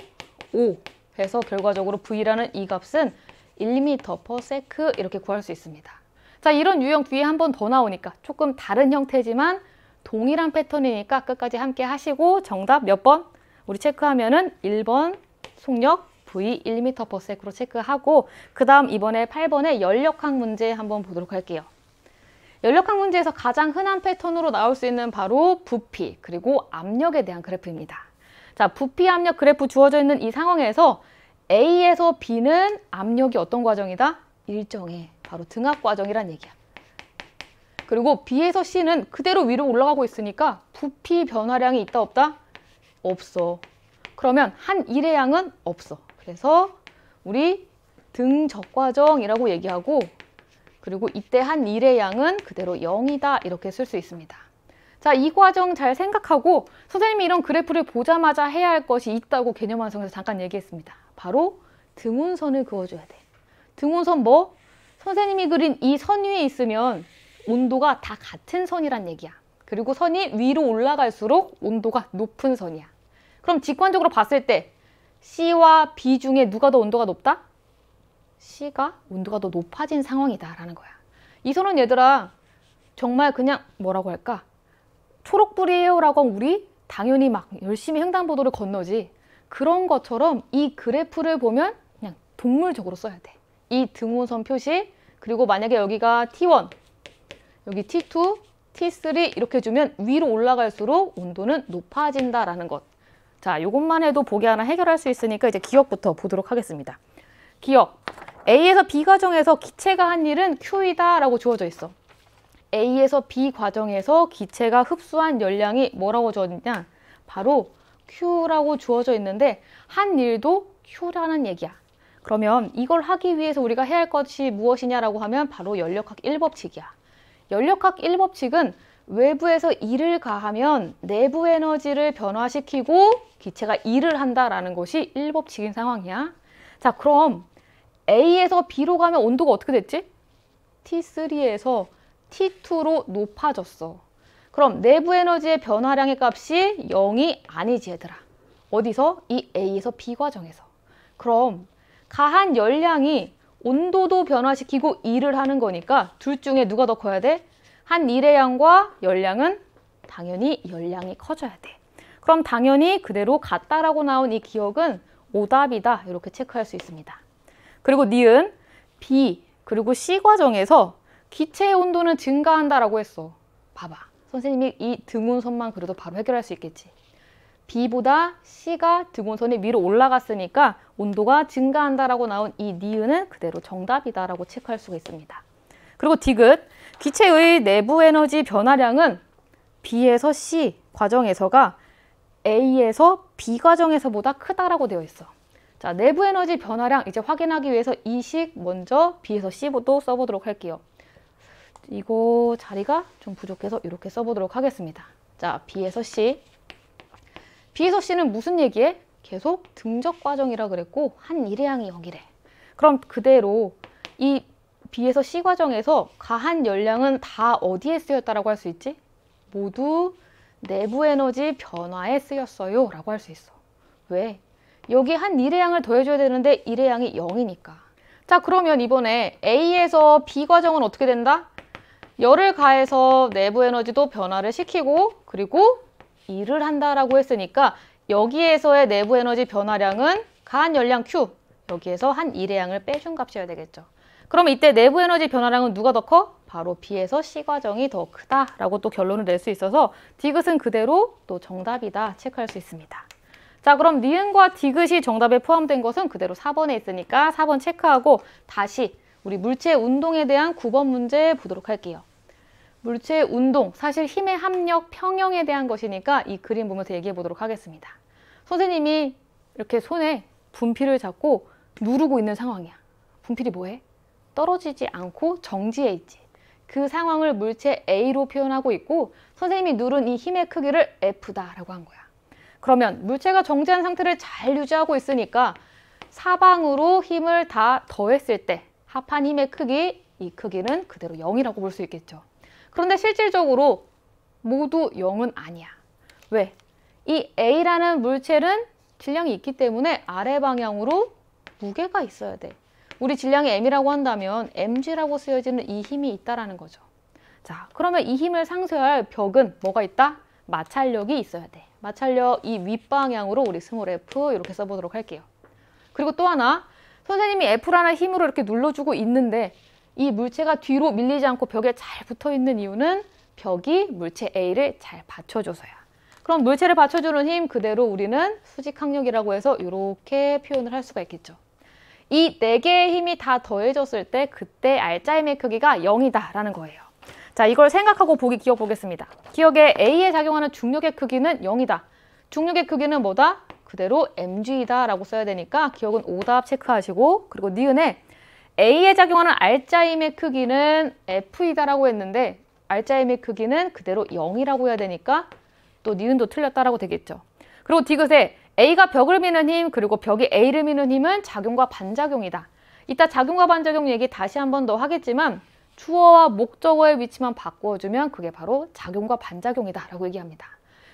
5 해서 결과적으로 V라는 이 값은 1m/s 이렇게 구할 수 있습니다. 자, 이런 유형 뒤에 한 번 더 나오니까 조금 다른 형태지만 동일한 패턴이니까 끝까지 함께 하시고 정답 몇 번? 우리 체크하면은 1번 속력 V 1m/s로 체크하고 그 다음 이번에 8번의 연력학 문제 한번 보도록 할게요. 연력학 문제에서 가장 흔한 패턴으로 나올 수 있는 바로 부피 그리고 압력에 대한 그래프입니다. 자, 부피 압력 그래프 주어져 있는 이 상황에서 A에서 B는 압력이 어떤 과정이다? 일정해. 바로 등압 과정이란 얘기야. 그리고 B에서 C는 그대로 위로 올라가고 있으니까 부피 변화량이 있다 없다? 없어. 그러면 한 일의 양은 없어. 그래서 우리 등적과정이라고 얘기하고 그리고 이때 한 일의 양은 그대로 0이다 이렇게 쓸 수 있습니다. 자, 이 과정 잘 생각하고 선생님이 이런 그래프를 보자마자 해야 할 것이 있다고 개념 완성에서 잠깐 얘기했습니다. 바로 등운선을 그어줘야 돼. 등운선 뭐? 선생님이 그린 이 선 위에 있으면 온도가 다 같은 선이란 얘기야. 그리고 선이 위로 올라갈수록 온도가 높은 선이야. 그럼 직관적으로 봤을 때 C와 B 중에 누가 더 온도가 높다? C가 온도가 더 높아진 상황이다 라는 거야. 이 선은 얘들아 정말 그냥 뭐라고 할까? 초록불이에요 라고 하면 우리 당연히 막 열심히 횡단보도를 건너지. 그런 것처럼 이 그래프를 보면 그냥 동물적으로 써야 돼. 이 등호선 표시 그리고 만약에 여기가 T1 여기 T2, T3 이렇게 주면 위로 올라갈수록 온도는 높아진다라는 것. 자, 이것만 해도 보기 하나 해결할 수 있으니까 이제 기억부터 보도록 하겠습니다. 기억. A에서 B 과정에서 기체가 한 일은 Q이다 라고 주어져 있어. A에서 B 과정에서 기체가 흡수한 열량이 뭐라고 주어졌냐? 바로 Q라고 주어져 있는데 한 일도 Q라는 얘기야. 그러면 이걸 하기 위해서 우리가 해야 할 것이 무엇이냐라고 하면 바로 연력학 1법칙이야. 연력학 1법칙은 외부에서 일을 가하면 내부 에너지를 변화시키고 기체가 일을 한다라는 것이 1법칙인 상황이야. 자, 그럼 A에서 B로 가면 온도가 어떻게 됐지? T3에서 T2로 높아졌어. 그럼 내부 에너지의 변화량의 값이 0이 아니지 얘들아. 어디서? 이 A에서 B 과정에서. 그럼 가한 열량이 온도도 변화시키고 일을 하는 거니까 둘 중에 누가 더 커야 돼? 한 일의 양과 열량은 당연히 열량이 커져야 돼. 그럼 당연히 그대로 같다라고 나온 이 기억은 오답이다 이렇게 체크할 수 있습니다. 그리고 니은 B 그리고 C 과정에서 기체의 온도는 증가한다라고 했어. 봐봐. 선생님이 이 등운선만 그래도 바로 해결할 수 있겠지. B보다 C가 등운선이 위로 올라갔으니까 온도가 증가한다라고 나온 이 니은은 그대로 정답이다라고 체크할 수가 있습니다. 그리고 디귿, 기체의 내부 에너지 변화량은 B에서 C 과정에서가 A에서 B 과정에서보다 크다라고 되어 있어. 자, 내부 에너지 변화량 이제 확인하기 위해서 이 식 먼저 B에서 C도 써보도록 할게요. 이거 자리가 좀 부족해서 이렇게 써보도록 하겠습니다. 자, B에서 C. B에서 C는 무슨 얘기해? 계속 등적 과정이라 그랬고 한 일회양이 0이래. 그럼 그대로 이 B에서 C 과정에서 가한 열량은 다 어디에 쓰였다라고 할 수 있지? 모두 내부 에너지 변화에 쓰였어요 라고 할 수 있어. 왜? 여기 한 일회양을 더해줘야 되는데 일회양이 0이니까. 자 그러면 이번에 A에서 B 과정은 어떻게 된다? 열을 가해서 내부 에너지도 변화를 시키고 그리고 일을 한다라고 했으니까 여기에서의 내부 에너지 변화량은 가한 열량 Q 여기에서 한 일회양을 빼준 값이어야 되겠죠. 그럼 이때 내부 에너지 변화량은 누가 더 커? 바로 B에서 C 과정이 더 크다라고 또 결론을 낼 수 있어서 디귿은 그대로 또 정답이다 체크할 수 있습니다. 자 그럼 니은과 디귿이 정답에 포함된 것은 그대로 4번에 있으니까 4번 체크하고 다시 우리 물체 운동에 대한 9번 문제 보도록 할게요. 물체 운동, 사실 힘의 합력, 평형에 대한 것이니까 이 그림 보면서 얘기해 보도록 하겠습니다. 선생님이 이렇게 손에 분필을 잡고 누르고 있는 상황이야. 분필이 뭐해? 떨어지지 않고 정지해 있지. 그 상황을 물체 A로 표현하고 있고 선생님이 누른 이 힘의 크기를 F다라고 한 거야. 그러면 물체가 정지한 상태를 잘 유지하고 있으니까 사방으로 힘을 다 더했을 때 합한 힘의 크기, 이 크기는 그대로 0이라고 볼 수 있겠죠. 그런데 실질적으로 모두 0은 아니야. 왜? 이 A라는 물체는 질량이 있기 때문에 아래 방향으로 무게가 있어야 돼. 우리 질량이 M이라고 한다면 mg라고 쓰여지는 이 힘이 있다라는 거죠. 자, 그러면 이 힘을 상쇄할 벽은 뭐가 있다? 마찰력이 있어야 돼. 마찰력 이 윗방향으로 우리 small F 이렇게 써보도록 할게요. 그리고 또 하나, 선생님이 F라는 힘으로 이렇게 눌러주고 있는데 이 물체가 뒤로 밀리지 않고 벽에 잘 붙어 있는 이유는 벽이 물체 A를 잘 받쳐줘서야. 그럼 물체를 받쳐주는 힘 그대로 우리는 수직항력이라고 해서 이렇게 표현을 할 수가 있겠죠. 이 네 개의 힘이 다 더해졌을 때 그때 알짜임의 크기가 0이다라는 거예요. 자, 이걸 생각하고 보기 기억 보겠습니다. 기억에 A에 작용하는 중력의 크기는 0이다. 중력의 크기는 뭐다? 그대로 mg이다 라고 써야 되니까 기억은 오답 체크하시고 그리고 니은에 A에 작용하는 알짜임의 크기는 F이다라고 했는데 알짜임의 크기는 그대로 0이라고 해야 되니까 또 니은도 틀렸다라고 되겠죠. 그리고 디귿에 A가 벽을 미는 힘 그리고 벽이 A를 미는 힘은 작용과 반작용이다. 이따 작용과 반작용 얘기 다시 한 번 더 하겠지만 주어와 목적어의 위치만 바꿔주면 그게 바로 작용과 반작용이다 라고 얘기합니다.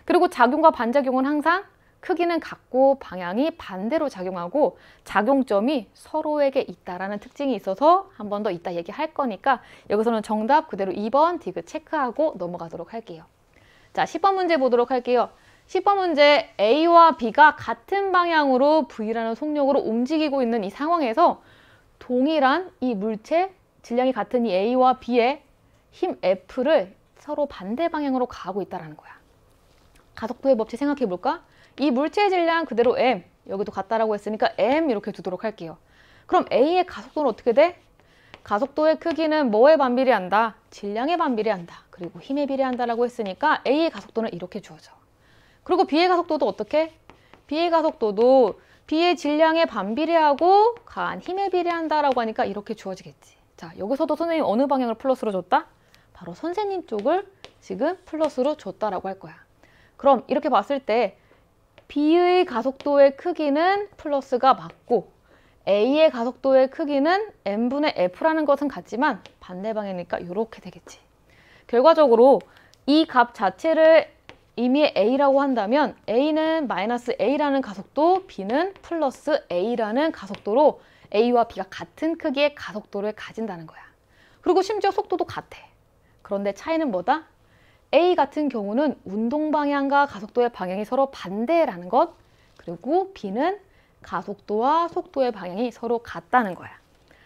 그리고 작용과 반작용은 항상 크기는 같고 방향이 반대로 작용하고 작용점이 서로에게 있다라는 특징이 있어서 한 번 더 이따 얘기할 거니까 여기서는 정답 그대로 2번 디귿 체크하고 넘어가도록 할게요. 자, 10번 문제 보도록 할게요. 10번 문제 A와 B가 같은 방향으로 V라는 속력으로 움직이고 있는 이 상황에서 동일한 이 물체 질량이 같은 이 A와 B의 힘 F를 서로 반대 방향으로 가고 있다는 거야. 가속도의 법칙 생각해 볼까? 이 물체의 질량 그대로 m, 여기도 같다라고 했으니까 m 이렇게 두도록 할게요. 그럼 A의 가속도는 어떻게 돼? 가속도의 크기는 뭐에 반비례한다? 질량에 반비례한다. 그리고 힘에 비례한다라고 했으니까 A의 가속도는 이렇게 주어져. 그리고 B의 가속도도 어떻게? B의 가속도도 B의 질량에 반비례하고 가한 힘에 비례한다라고 하니까 이렇게 주어지겠지. 자, 여기서도 선생님 어느 방향을 플러스로 줬다? 바로 선생님 쪽을 지금 플러스로 줬다라고 할 거야. 그럼 이렇게 봤을 때 B의 가속도의 크기는 플러스가 맞고 A의 가속도의 크기는 n분의 f라는 것은 같지만 반대 방향이니까 이렇게 되겠지. 결과적으로 이 값 자체를 이미 A라고 한다면 A는 마이너스 A라는 가속도, B는 플러스 A라는 가속도로 A와 B가 같은 크기의 가속도를 가진다는 거야. 그리고 심지어 속도도 같아. 그런데 차이는 뭐다? A 같은 경우는 운동 방향과 가속도의 방향이 서로 반대라는 것. 그리고 B는 가속도와 속도의 방향이 서로 같다는 거야.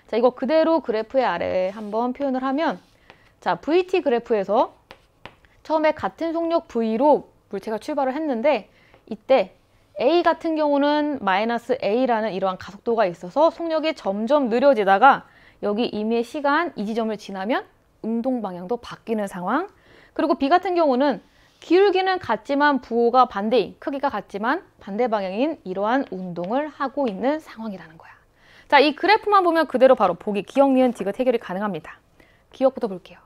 자, 이거 그대로 그래프의 아래에 한번 표현을 하면 자, VT 그래프에서 처음에 같은 속력 V로 물체가 출발을 했는데 이때 A 같은 경우는 마이너스 A라는 이러한 가속도가 있어서 속력이 점점 느려지다가 여기 임의의 시간 이 지점을 지나면 운동 방향도 바뀌는 상황. 그리고 B 같은 경우는 기울기는 같지만 부호가 반대인 크기가 같지만 반대 방향인 이러한 운동을 하고 있는 상황이라는 거야. 자, 이 그래프만 보면 그대로 바로 보기 기억, 니은, 디귿 해결이 가능합니다. 기억부터 볼게요.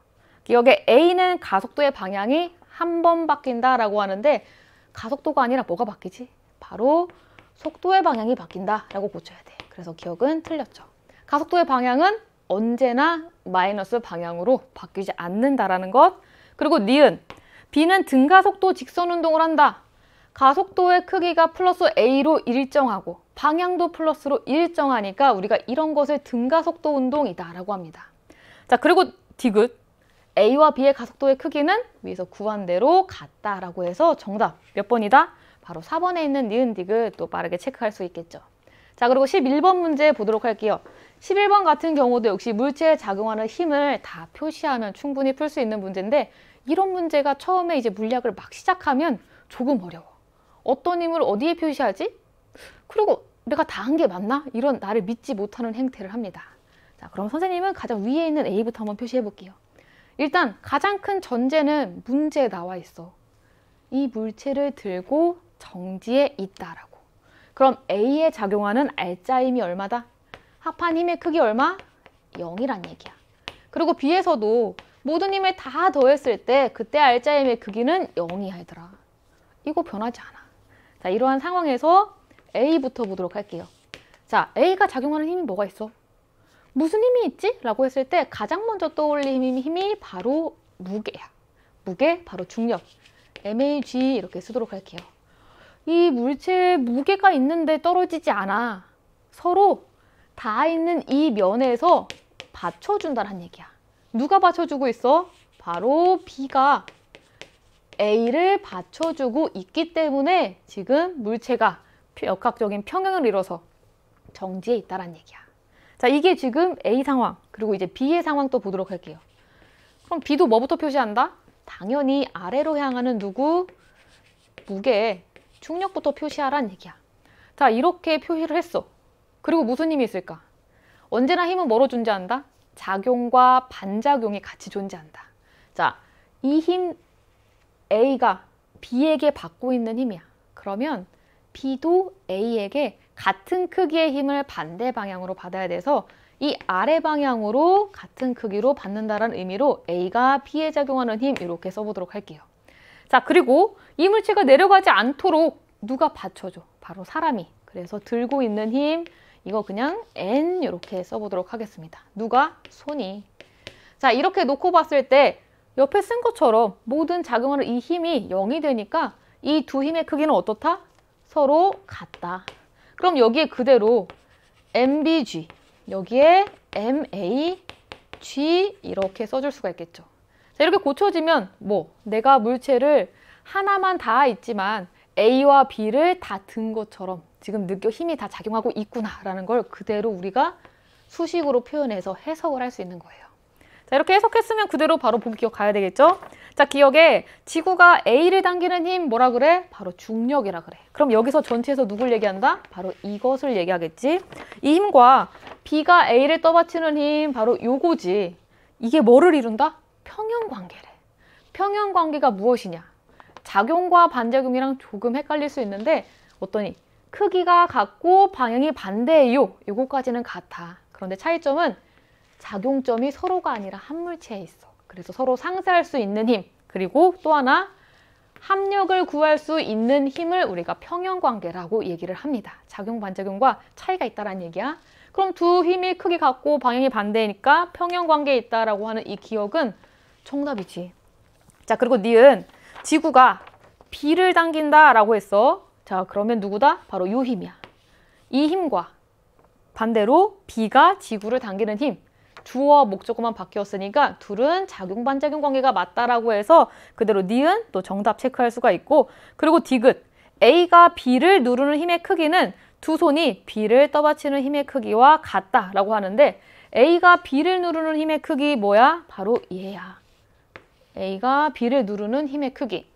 기억에 A는 가속도의 방향이 한 번 바뀐다라고 하는데 가속도가 아니라 뭐가 바뀌지? 바로 속도의 방향이 바뀐다라고 고쳐야 돼. 그래서 기억은 틀렸죠. 가속도의 방향은 언제나 마이너스 방향으로 바뀌지 않는다라는 것. 그리고 니은, B는 등가속도 직선 운동을 한다. 가속도의 크기가 플러스 A로 일정하고 방향도 플러스로 일정하니까 우리가 이런 것을 등가속도 운동이다 라고 합니다. 자 그리고 디귿 A와 B의 가속도의 크기는 위에서 구한 대로 같다라고 해서 정답 몇 번이다? 바로 4번에 있는 니은 디귿 또 빠르게 체크할 수 있겠죠. 자 그리고 11번 문제 보도록 할게요. 11번 같은 경우도 역시 물체에 작용하는 힘을 다 표시하면 충분히 풀 수 있는 문제인데 이런 문제가 처음에 이제 물리학을 막 시작하면 조금 어려워. 어떤 힘을 어디에 표시하지? 그리고 내가 다 한 게 맞나? 이런 나를 믿지 못하는 행태를 합니다. 자, 그럼 선생님은 가장 위에 있는 A부터 한번 표시해 볼게요. 일단 가장 큰 전제는 문제에 나와 있어. 이 물체를 들고 정지에 있다라고. 그럼 A에 작용하는 알짜 힘이 얼마다? 합한 힘의 크기 얼마? 0이란 얘기야. 그리고 B에서도 모든 힘을 다 더했을 때 그때 알짜 힘의 크기는 0이야 얘들아. 이거 변하지 않아. 자, 이러한 상황에서 A부터 보도록 할게요. 자, A가 작용하는 힘이 뭐가 있어? 무슨 힘이 있지? 라고 했을 때 가장 먼저 떠올린 힘이, 힘이 바로 무게야. 무게, 바로 중력. MAG 이렇게 쓰도록 할게요. 이 물체에 무게가 있는데 떨어지지 않아. 서로 다 있는 이 면에서 받쳐준다는 얘기야. 누가 받쳐주고 있어? 바로 B가 A를 받쳐주고 있기 때문에 지금 물체가 역학적인 평형을 이뤄서 정지에 있다는 얘기야. 자, 이게 지금 A 상황, 그리고 이제 B의 상황 또 보도록 할게요. 그럼 B도 뭐부터 표시한다? 당연히 아래로 향하는 누구? 무게, 중력부터 표시하라는 얘기야. 자, 이렇게 표시를 했어. 그리고 무슨 힘이 있을까? 언제나 힘은 뭐로 존재한다? 작용과 반작용이 같이 존재한다. 자, 이 힘 A가 B에게 받고 있는 힘이야. 그러면 B도 A에게 같은 크기의 힘을 반대 방향으로 받아야 돼서 이 아래 방향으로 같은 크기로 받는다는 의미로 A가 B에 작용하는 힘 이렇게 써보도록 할게요. 자 그리고 이 물체가 내려가지 않도록 누가 받쳐줘? 바로 사람이. 그래서 들고 있는 힘 이거 그냥 N 이렇게 써보도록 하겠습니다. 누가? 손이. 자 이렇게 놓고 봤을 때 옆에 쓴 것처럼 모든 작용하는 이 힘이 0이 되니까 이 두 힘의 크기는 어떻다? 서로 같다. 그럼 여기에 그대로 MBG, 여기에 MAG 이렇게 써줄 수가 있겠죠. 자, 이렇게 고쳐지면 뭐 내가 물체를 하나만 다 있지만 A와 B를 다 든 것처럼 지금 느껴 힘이 다 작용하고 있구나라는 걸 그대로 우리가 수식으로 표현해서 해석을 할 수 있는 거예요. 자, 이렇게 해석했으면 그대로 바로 기억 가야 되겠죠? 자, 기억에 지구가 A를 당기는 힘 뭐라 그래? 바로 중력이라 그래. 그럼 여기서 전체에서 누굴 얘기한다? 바로 이것을 얘기하겠지? 이 힘과 B가 A를 떠받치는 힘 바로 요거지. 이게 뭐를 이룬다? 평형관계래. 평형관계가 무엇이냐? 작용과 반작용이랑 조금 헷갈릴 수 있는데 어떠니? 크기가 같고 방향이 반대예요. 요거까지는 같아. 그런데 차이점은 작용점이 서로가 아니라 한 물체에 있어. 그래서 서로 상쇄할 수 있는 힘 그리고 또 하나 합력을 구할 수 있는 힘을 우리가 평형관계라고 얘기를 합니다. 작용 반작용과 차이가 있다는 얘기야. 그럼 두 힘이 크기 같고 방향이 반대니까 평형관계에 있다라고 하는 이 기억은 정답이지. 자 그리고 니은 지구가 B를 당긴다라고 했어. 자 그러면 누구다? 바로 요 힘이야. 이 힘과 반대로 B가 지구를 당기는 힘. 주어 목적어만 바뀌었으니까 둘은 작용 반작용 관계가 맞다라고 해서 그대로 니은 또 정답 체크할 수가 있고 그리고 디귿 A가 B를 누르는 힘의 크기는 두 손이 B를 떠받치는 힘의 크기와 같다라고 하는데 A가 B를 누르는 힘의 크기 뭐야? 바로 얘야. A가 B를 누르는 힘의 크기.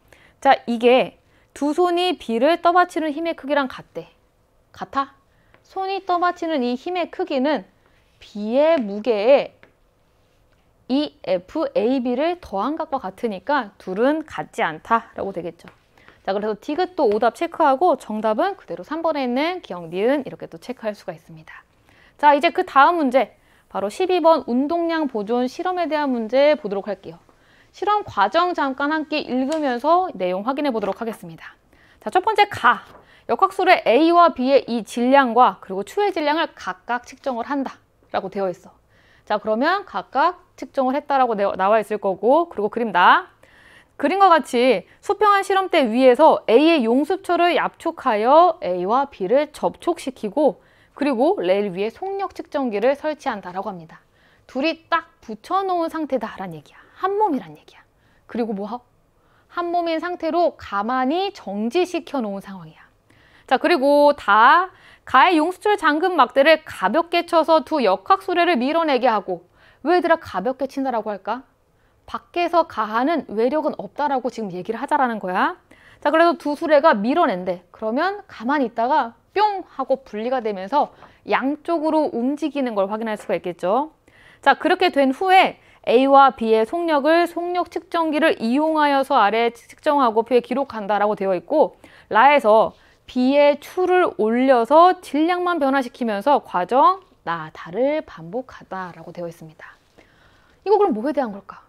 자, 이게 두 손이 B를 떠받치는 힘의 크기랑 같대. 같아? 손이 떠받치는 이 힘의 크기는 B의 무게에 이 F, AB를 더한 값과 같으니까 둘은 같지 않다라고 되겠죠. 자, 그래서 디귿도 오답 체크하고 정답은 그대로 3번에 있는 기억, 니은 이렇게 또 체크할 수가 있습니다. 자, 이제 그 다음 문제 바로 12번 운동량 보존 실험에 대한 문제 보도록 할게요. 실험 과정 잠깐 함께 읽으면서 내용 확인해 보도록 하겠습니다. 자, 첫 번째 가. 역학술의 A와 B의 이 질량과 그리고 추의 질량을 각각 측정을 한다 라고 되어 있어. 자, 그러면 각각 측정을 했다라고 나와 있을 거고 그리고 그림 나. 그림과 같이 수평한 시험대 위에서 A의 용수초를 압축하여 A와 B를 접촉시키고 그리고 레일 위에 속력 측정기를 설치한다라고 합니다. 둘이 딱 붙여놓은 상태다라는 얘기야. 한 몸이란 얘기야. 그리고 뭐? 한 몸인 상태로 가만히 정지시켜 놓은 상황이야. 자, 그리고 다 가의 용수철 잠금 막대를 가볍게 쳐서 두 역학수레를 밀어내게 하고 왜 얘들아 가볍게 친다라고 할까? 밖에서 가하는 외력은 없다라고 지금 얘기를 하자라는 거야. 자, 그래서 두 수레가 밀어낸대. 그러면 가만히 있다가 뿅 하고 분리가 되면서 양쪽으로 움직이는 걸 확인할 수가 있겠죠. 자, 그렇게 된 후에 A와 B의 속력을 속력 측정기를 이용하여서 아래 측정하고 표에 기록한다라고 되어 있고 라에서 B의 추를 올려서 질량만 변화시키면서 과정 나다를 반복하다라고 되어 있습니다. 이거 그럼 뭐에 대한 걸까?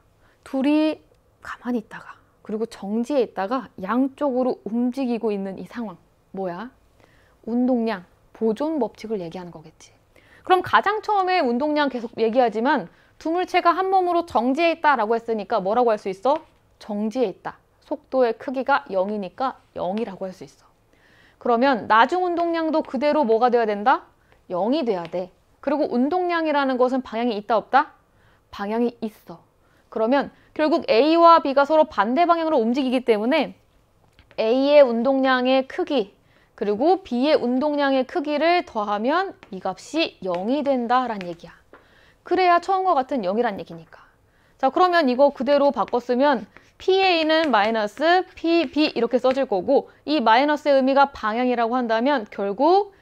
둘이 가만히 있다가 그리고 정지해 있다가 양쪽으로 움직이고 있는 이 상황 뭐야? 운동량, 보존 법칙을 얘기하는 거겠지. 그럼 가장 처음에 운동량 계속 얘기하지만 두물체가 한 몸으로 정지해 있다라고 했으니까 뭐라고 할 수 있어? 정지해 있다. 속도의 크기가 0이니까 0이라고 할 수 있어. 그러면 나중 운동량도 그대로 뭐가 돼야 된다? 0이 돼야 돼. 그리고 운동량이라는 것은 방향이 있다 없다? 방향이 있어. 그러면 결국 A와 B가 서로 반대 방향으로 움직이기 때문에 A의 운동량의 크기 그리고 B의 운동량의 크기를 더하면 이 값이 0이 된다라는 얘기야. 그래야 처음과 같은 0이란 얘기니까. 자 그러면 이거 그대로 바꿨으면 PA는 마이너스 PB 이렇게 써질 거고 이 마이너스의 의미가 방향이라고 한다면 결국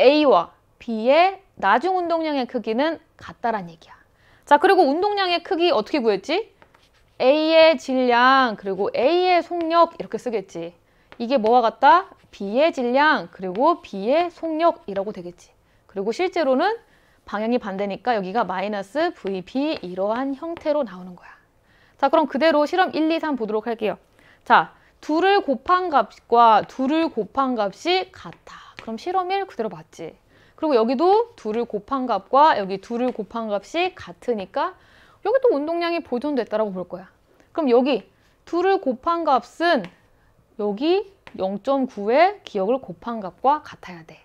A와 B의 나중 운동량의 크기는 같다란 얘기야. 자 그리고 운동량의 크기 어떻게 구했지? A의 질량 그리고 A의 속력 이렇게 쓰겠지. 이게 뭐와 같다? B의 질량 그리고 B의 속력이라고 되겠지. 그리고 실제로는 방향이 반대니까 여기가 마이너스 VP 이러한 형태로 나오는 거야. 자 그럼 그대로 실험 1, 2, 3 보도록 할게요. 자 둘을 곱한 값과 둘을 곱한 값이 같아. 그럼 실험 1 그대로 맞지. 그리고 여기도 둘을 곱한 값과 여기 둘을 곱한 값이 같으니까 여기도 운동량이 보존됐다라고 볼 거야. 그럼 여기 둘을 곱한 값은 여기 0.9의 기억을 곱한 값과 같아야 돼.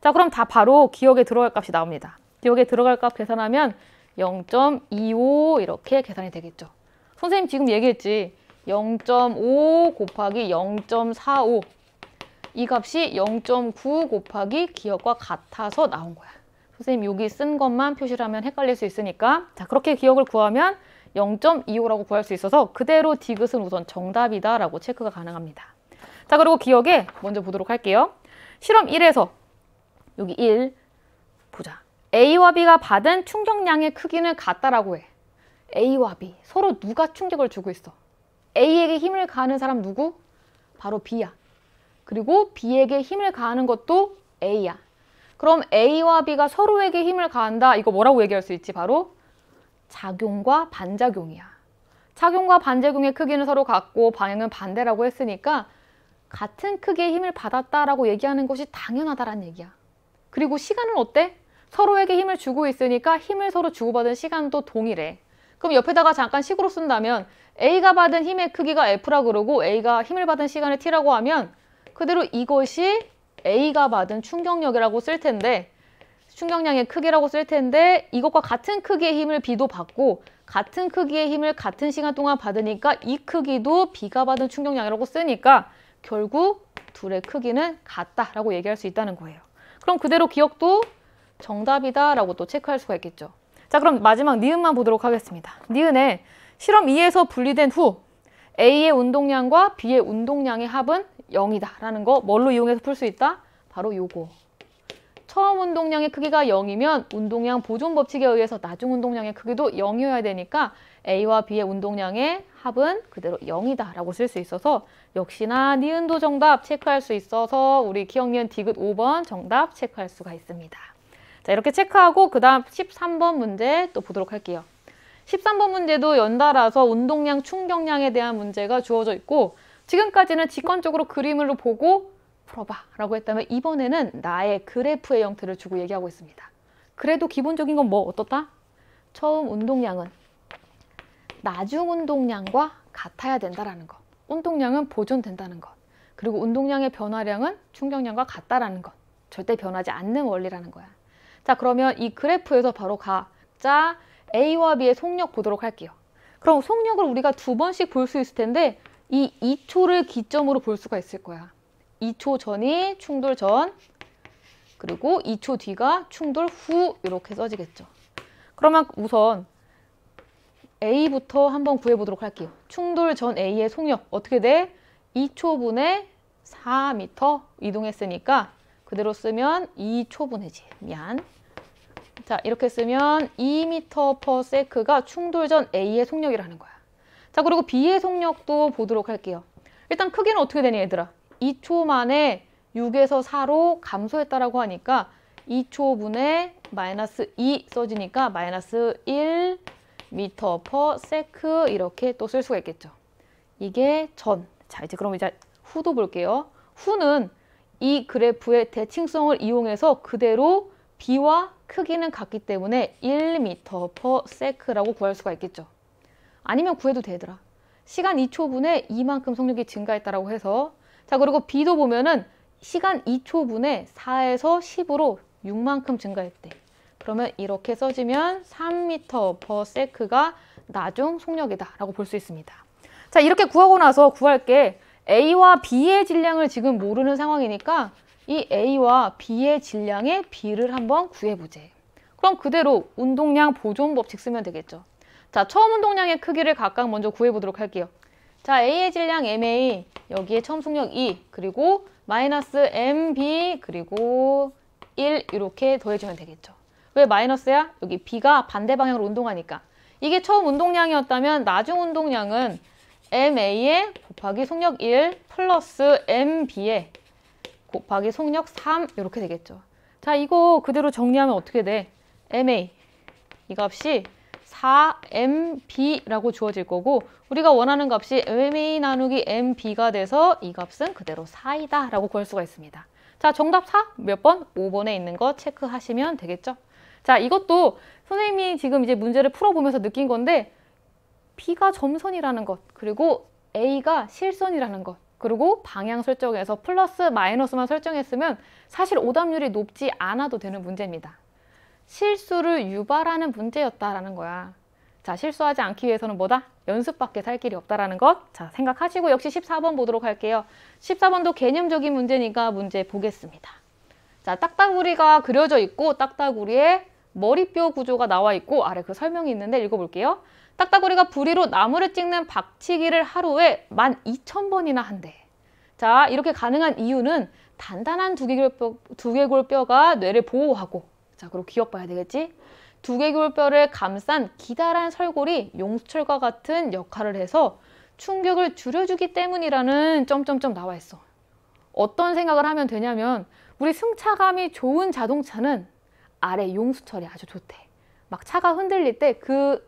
자, 그럼 다 바로 기억에 들어갈 값이 나옵니다. 기억에 들어갈 값 계산하면 0.25 이렇게 계산이 되겠죠. 선생님 지금 얘기했지. 0.5 곱하기 0.45. 이 값이 0.9 곱하기 기억과 같아서 나온 거야. 선생님 여기 쓴 것만 표시를 하면 헷갈릴 수 있으니까 자 그렇게 기억을 구하면 0.25라고 구할 수 있어서 그대로 디귿은 우선 정답이다 라고 체크가 가능합니다. 자 그리고 기억에 먼저 보도록 할게요. 실험 1에서 여기 1 보자. A와 B가 받은 충격량의 크기는 같다라고 해. A와 B 서로 누가 충격을 주고 있어? A에게 힘을 가하는 사람 누구? 바로 B야. 그리고 B에게 힘을 가하는 것도 A야. 그럼 A와 B가 서로에게 힘을 가한다. 이거 뭐라고 얘기할 수 있지? 바로 작용과 반작용이야. 작용과 반작용의 크기는 서로 같고 방향은 반대라고 했으니까 같은 크기의 힘을 받았다라고 얘기하는 것이 당연하다라는 얘기야. 그리고 시간은 어때? 서로에게 힘을 주고 있으니까 힘을 서로 주고받은 시간도 동일해. 그럼 옆에다가 잠깐 식으로 쓴다면 A가 받은 힘의 크기가 F라 그러고 A가 힘을 받은 시간을 T라고 하면 그대로 이것이 A가 받은 충격력이라고 쓸 텐데 충격량의 크기라고 쓸 텐데 이것과 같은 크기의 힘을 B도 받고 같은 크기의 힘을 같은 시간 동안 받으니까 이 크기도 B가 받은 충격량이라고 쓰니까 결국 둘의 크기는 같다라고 얘기할 수 있다는 거예요. 그럼 그대로 기억도 정답이다라고 또 체크할 수가 있겠죠. 자 그럼 마지막 니은만 보도록 하겠습니다. 니은에 실험 2에서 분리된 후 A의 운동량과 B의 운동량의 합은 0이다 라는 거 뭘로 이용해서 풀 수 있다? 바로 요거. 처음 운동량의 크기가 0이면 운동량 보존 법칙에 의해서 나중 운동량의 크기도 0이어야 되니까 A와 B의 운동량의 합은 그대로 0이다 라고 쓸 수 있어서 역시나 니은도 정답 체크할 수 있어서 우리 기역 니은 디귿 5번 정답 체크할 수가 있습니다. 자 이렇게 체크하고 그 다음 13번 문제 또 보도록 할게요. 13번 문제도 연달아서 운동량, 충격량에 대한 문제가 주어져 있고 지금까지는 직관적으로 그림으로 보고 풀어봐 라고 했다면 이번에는 나의 그래프의 형태를 주고 얘기하고 있습니다. 그래도 기본적인 건 뭐 어떻다? 처음 운동량은 나중 운동량과 같아야 된다라는 것. 운동량은 보존된다는 것. 그리고 운동량의 변화량은 충격량과 같다라는 것. 절대 변하지 않는 원리라는 거야. 자, 그러면 이 그래프에서 바로 각자 A와 B의 속력 보도록 할게요. 그럼 속력을 우리가 두 번씩 볼 수 있을 텐데 이 2초를 기점으로 볼 수가 있을 거야. 2초 전이 충돌 전 그리고 2초 뒤가 충돌 후 이렇게 써지겠죠. 그러면 우선 A부터 한번 구해보도록 할게요. 충돌 전 A의 속력 어떻게 돼? 2초분의 4m 이동했으니까 그대로 쓰면 2초분의지. 미안. 자 이렇게 쓰면 2m per sec가 충돌 전 A의 속력이라는 거야. 자 그리고 B의 속력도 보도록 할게요. 일단 크기는 어떻게 되니 얘들아? 2초 만에 6에서 4로 감소했다라고 하니까 2초분의 마이너스 2 써지니까 마이너스 1 미터 퍼 세크 이렇게 또 쓸 수가 있겠죠. 이게 전. 자 이제 그럼 이제 후도 볼게요. 후는 이 그래프의 대칭성을 이용해서 그대로 B와 크기는 같기 때문에 1미터 퍼 세크라고 구할 수가 있겠죠. 아니면 구해도 되더라. 시간 2초분에 이만큼 속력이 증가했다라고 해서 자 그리고 B도 보면은 시간 2초분에 4에서 10으로 6만큼 증가했대. 그러면 이렇게 써지면 3m per sec가 나중 속력이다 라고 볼 수 있습니다. 자 이렇게 구하고 나서 구할 게 A와 B의 질량을 지금 모르는 상황이니까 이 A와 B의 질량의 B를 한번 구해보재. 그럼 그대로 운동량 보존 법칙 쓰면 되겠죠. 자 처음 운동량의 크기를 각각 먼저 구해보도록 할게요. 자 A의 질량 MA 여기에 처음 속력 2 그리고 마이너스 MB 그리고 1 이렇게 더해주면 되겠죠. 왜 마이너스야? 여기 B가 반대 방향으로 운동하니까. 이게 처음 운동량이었다면 나중 운동량은 MA에 곱하기 속력 1 플러스 MB에 곱하기 속력 3 이렇게 되겠죠. 자 이거 그대로 정리하면 어떻게 돼? MA 이 값이 4MB라고 주어질 거고 우리가 원하는 값이 MA 나누기 MB가 돼서 이 값은 그대로 4이다 라고 구할 수가 있습니다. 자 정답 4 몇 번? 5번에 있는 거 체크하시면 되겠죠. 자 이것도 선생님이 지금 이제 문제를 풀어보면서 느낀 건데 B가 점선이라는 것 그리고 A가 실선이라는 것 그리고 방향 설정에서 플러스 마이너스만 설정했으면 사실 오답률이 높지 않아도 되는 문제입니다. 실수를 유발하는 문제였다라는 거야. 자, 실수하지 않기 위해서는 뭐다? 연습밖에 살 길이 없다라는 것. 자, 생각하시고 역시 14번 보도록 할게요. 14번도 개념적인 문제니까 문제 보겠습니다. 자, 딱따구리가 그려져 있고 딱따구리에 머리뼈 구조가 나와 있고 아래 그 설명이 있는데 읽어볼게요. 딱따구리가 부리로 나무를 찍는 박치기를 하루에 12,000번이나 한대. 자, 이렇게 가능한 이유는 단단한 두개골뼈, 두개골뼈가 뇌를 보호하고 자, 그리고 기억 봐야 되겠지? 두개골뼈를 감싼 기다란 설골이 용수철과 같은 역할을 해서 충격을 줄여주기 때문이라는 점점점 나와 있어. 어떤 생각을 하면 되냐면 우리 승차감이 좋은 자동차는 아래 용수철이 아주 좋대. 막 차가 흔들릴 때 그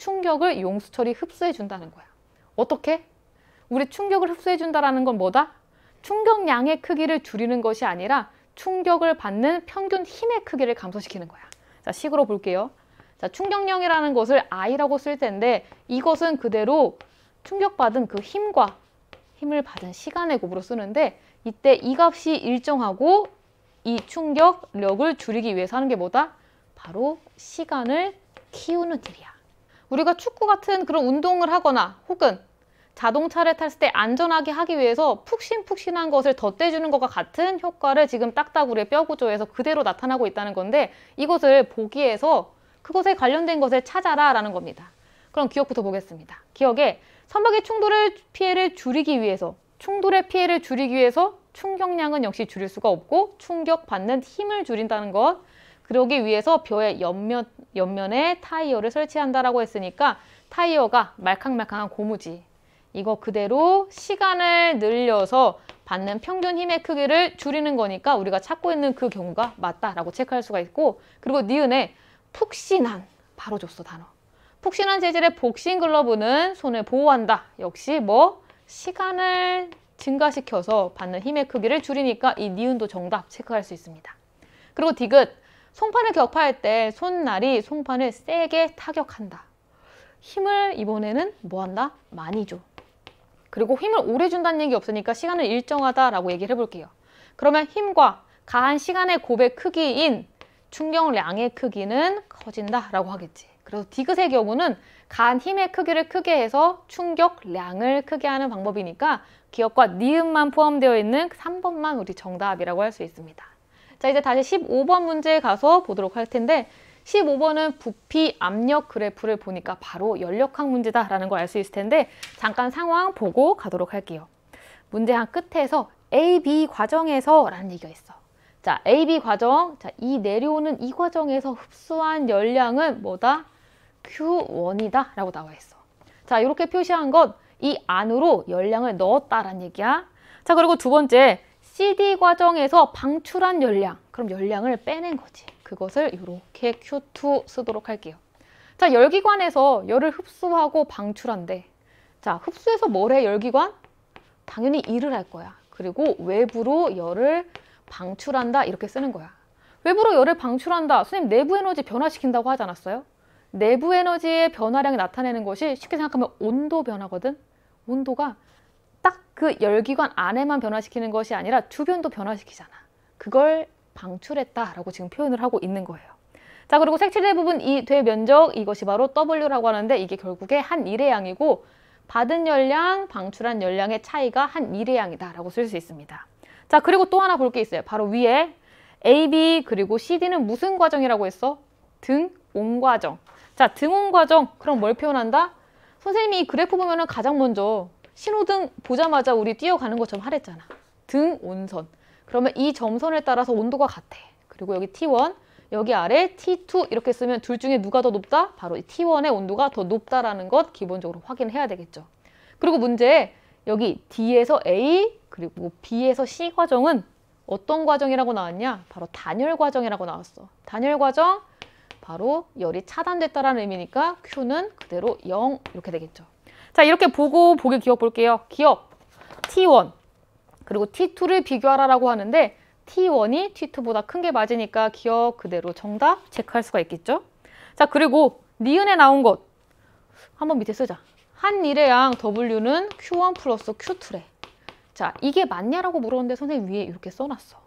충격을 용수철이 흡수해 준다는 거야. 어떻게? 우리 충격을 흡수해 준다라는 건 뭐다? 충격량의 크기를 줄이는 것이 아니라 충격을 받는 평균 힘의 크기를 감소시키는 거야. 자, 식으로 볼게요. 자, 충격량이라는 것을 I라고 쓸 텐데 이것은 그대로 충격받은 그 힘과 힘을 받은 시간의 곱으로 쓰는데 이때 이 값이 일정하고 이 충격력을 줄이기 위해서 하는 게 뭐다? 바로 시간을 키우는 일이야. 우리가 축구 같은 그런 운동을 하거나 혹은 자동차를 탔을 때 안전하게 하기 위해서 푹신푹신한 것을 덧대주는 것과 같은 효과를 지금 딱따구리의 뼈 구조에서 그대로 나타나고 있다는 건데 이것을 보기에서 그것에 관련된 것을 찾아라 라는 겁니다. 그럼 기억부터 보겠습니다. 기억에 선박의 충돌을 피해를 줄이기 위해서 충돌의 피해를 줄이기 위해서 충격량은 역시 줄일 수가 없고 충격받는 힘을 줄인다는 것 그러기 위해서 벼의 옆면, 옆면에 타이어를 설치한다라고 했으니까 타이어가 말캉말캉한 고무지. 이거 그대로 시간을 늘려서 받는 평균 힘의 크기를 줄이는 거니까 우리가 찾고 있는 그 경우가 맞다라고 체크할 수가 있고 그리고 니은에 푹신한 바로 줬어 단어. 푹신한 재질의 복싱 글러브는 손을 보호한다. 역시 뭐 시간을 증가시켜서 받는 힘의 크기를 줄이니까 이 니은도 정답 체크할 수 있습니다. 그리고 디귿 송판을 격파할 때 손날이 송판을 세게 타격한다 힘을 이번에는 뭐 한다? 많이 줘 그리고 힘을 오래 준다는 얘기 없으니까 시간을 일정하다라고 얘기를 해볼게요. 그러면 힘과 가한 시간의 곱의 크기인 충격량의 크기는 커진다라고 하겠지. 그래서 디귿의 경우는 가한 힘의 크기를 크게 해서 충격량을 크게 하는 방법이니까 기억과 니은만 포함되어 있는 3번만 우리 정답이라고 할 수 있습니다. 자 이제 다시 15번 문제에 가서 보도록 할 텐데 15번은 부피 압력 그래프를 보니까 바로 연력학 문제다라는 걸 알 수 있을 텐데 잠깐 상황 보고 가도록 할게요. 문제 한 끝에서 A, B 과정에서 라는 얘기가 있어. 자, A, B 과정. 자, 이 내려오는 이 과정에서 흡수한 열량은 뭐다? Q1이다 라고 나와 있어. 자, 이렇게 표시한 것 이 안으로 열량을 넣었다라는 얘기야. 자, 그리고 두 번째 CD 과정에서 방출한 열량. 그럼 열량을 빼낸 거지. 그것을 이렇게 Q2 쓰도록 할게요. 자, 열기관에서 열을 흡수하고 방출한대. 자, 흡수해서 뭘 해, 열기관? 당연히 일을 할 거야. 그리고 외부로 열을 방출한다 이렇게 쓰는 거야. 외부로 열을 방출한다. 선생님 내부 에너지 변화시킨다고 하지 않았어요? 내부 에너지의 변화량이 나타내는 것이 쉽게 생각하면 온도 변화거든. 온도가 딱 그 열기관 안에만 변화시키는 것이 아니라 주변도 변화시키잖아. 그걸 방출했다라고 지금 표현을 하고 있는 거예요. 자 그리고 색칠대 부분 이 되면적 이것이 바로 W라고 하는데 이게 결국에 한 일의 양이고 받은 열량, 방출한 열량의 차이가 한 일의 양이다라고 쓸 수 있습니다. 자 그리고 또 하나 볼 게 있어요. 바로 위에 AB 그리고 CD는 무슨 과정이라고 했어? 등온 과정. 자 등온 과정 그럼 뭘 표현한다? 선생님이 이 그래프 보면 은 가장 먼저 신호등 보자마자 우리 뛰어가는 것처럼 하랬잖아. 등 온선. 그러면 이 점선을 따라서 온도가 같아. 그리고 여기 T1, 여기 아래 T2 이렇게 쓰면 둘 중에 누가 더 높다? 바로 이 T1의 온도가 더 높다라는 것 기본적으로 확인해야 되겠죠. 그리고 문제 여기 D에서 A 그리고 B에서 C 과정은 어떤 과정이라고 나왔냐? 바로 단열 과정이라고 나왔어. 단열 과정 바로 열이 차단됐다라는 의미니까 Q는 그대로 0 이렇게 되겠죠. 자 이렇게 보고 보기 기억 볼게요. 기억 T1 그리고 T2를 비교하라라고 하는데 T1이 T2보다 큰 게 맞으니까 기억 그대로 정답 체크할 수가 있겠죠? 자 그리고 니은에 나온 것 한번 밑에 쓰자. 한 일의 양 W는 Q1 플러스 Q2래. 자 이게 맞냐라고 물었는데 선생님 위에 이렇게 써놨어.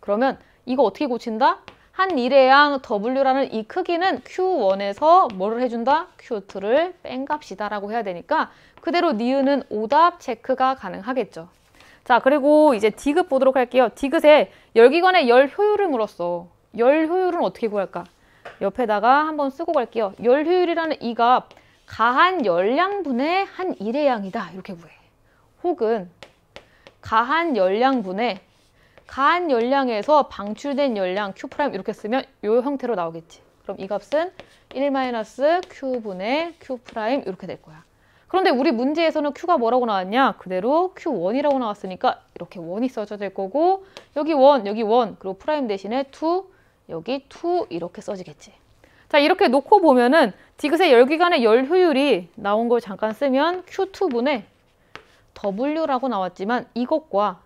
그러면 이거 어떻게 고친다? 한 일의 양 W라는 이 크기는 Q1에서 뭐를 해준다? Q2를 뺀 값이다 라고 해야 되니까 그대로 니은은 오답 체크가 가능하겠죠. 자, 그리고 이제 디귿 보도록 할게요. 디귿에 열기관의 열 효율을 물었어. 열 효율은 어떻게 구할까? 옆에다가 한번 쓰고 갈게요. 열 효율이라는 이 값 가한 열량분의 한 일의 양이다. 이렇게 구해. 혹은 가한 열량분의 가한 열량에서 방출된 열량 Q' 이렇게 쓰면 이 형태로 나오겠지. 그럼 이 값은 1-Q분의 Q' 이렇게 될 거야. 그런데 우리 문제에서는 Q가 뭐라고 나왔냐? 그대로 Q1이라고 나왔으니까 이렇게 1이 써져 될 거고 여기 1, 여기 1, 그리고 프라임 대신에 2, 여기 2 이렇게 써지겠지. 자 이렇게 놓고 보면은 디귿의 열기관의 열 효율이 나온 걸 잠깐 쓰면 Q2분의 W라고 나왔지만 이것과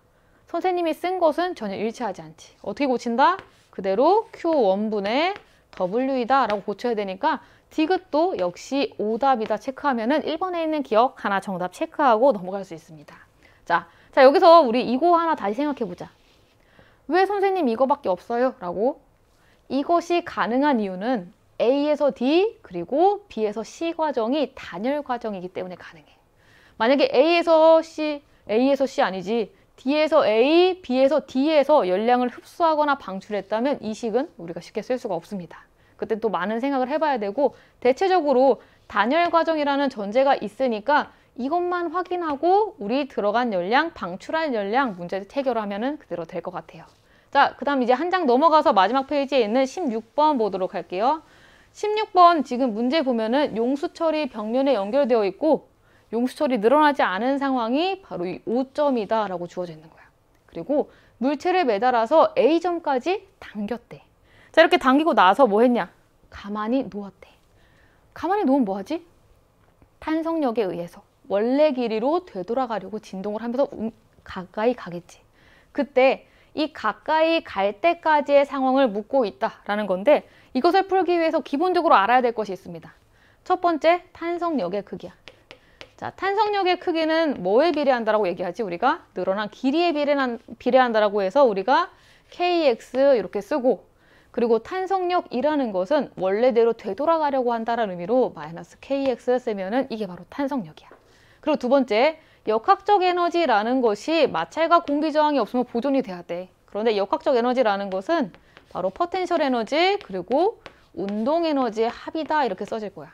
선생님이 쓴 것은 전혀 일치하지 않지. 어떻게 고친다? 그대로 Q1분의 W이다 라고 고쳐야 되니까 디귿도 역시 오답이다 체크하면 은 1번에 있는 기억 하나 정답 체크하고 넘어갈 수 있습니다. 자, 자 여기서 우리 이거 하나 다시 생각해 보자. 왜 선생님 이거밖에 없어요? 라고 이것이 가능한 이유는 A에서 D 그리고 B에서 C 과정이 단열 과정이기 때문에 가능해. 만약에 A에서 C, A에서 C 아니지 D에서 A, B에서 D에서 열량을 흡수하거나 방출했다면 이 식은 우리가 쉽게 쓸 수가 없습니다. 그때 또 많은 생각을 해봐야 되고 대체적으로 단열 과정이라는 전제가 있으니까 이것만 확인하고 우리 들어간 열량, 방출한 열량 문제 해결하면 그대로 될 것 같아요. 자, 그 다음 이제 한 장 넘어가서 마지막 페이지에 있는 16번 보도록 할게요. 16번 지금 문제 보면은 용수철이 벽면에 연결되어 있고 용수철이 늘어나지 않은 상황이 바로 이 5점이다 라고 주어져 있는 거야. 그리고 물체를 매달아서 A점까지 당겼대. 자 이렇게 당기고 나서 뭐 했냐? 가만히 놓았대. 가만히 놓으면 뭐하지? 탄성력에 의해서 원래 길이로 되돌아가려고 진동을 하면서 음, 가까이 가겠지. 그때 이 가까이 갈 때까지의 상황을 묻고 있다라는 건데 이것을 풀기 위해서 기본적으로 알아야 될 것이 있습니다. 첫 번째, 탄성력의 크기야. 자, 탄성력의 크기는 뭐에 비례한다라고 얘기하지? 우리가 늘어난 길이에 비례한, 비례한다라고 해서 우리가 kx 이렇게 쓰고 그리고 탄성력이라는 것은 원래대로 되돌아가려고 한다는 의미로 마이너스 kx 쓰면은 이게 바로 탄성력이야. 그리고 두 번째, 역학적 에너지라는 것이 마찰과 공기 저항이 없으면 보존이 돼야 돼. 그런데 역학적 에너지라는 것은 바로 포텐셜 에너지 그리고 운동 에너지의 합이다 이렇게 써질 거야.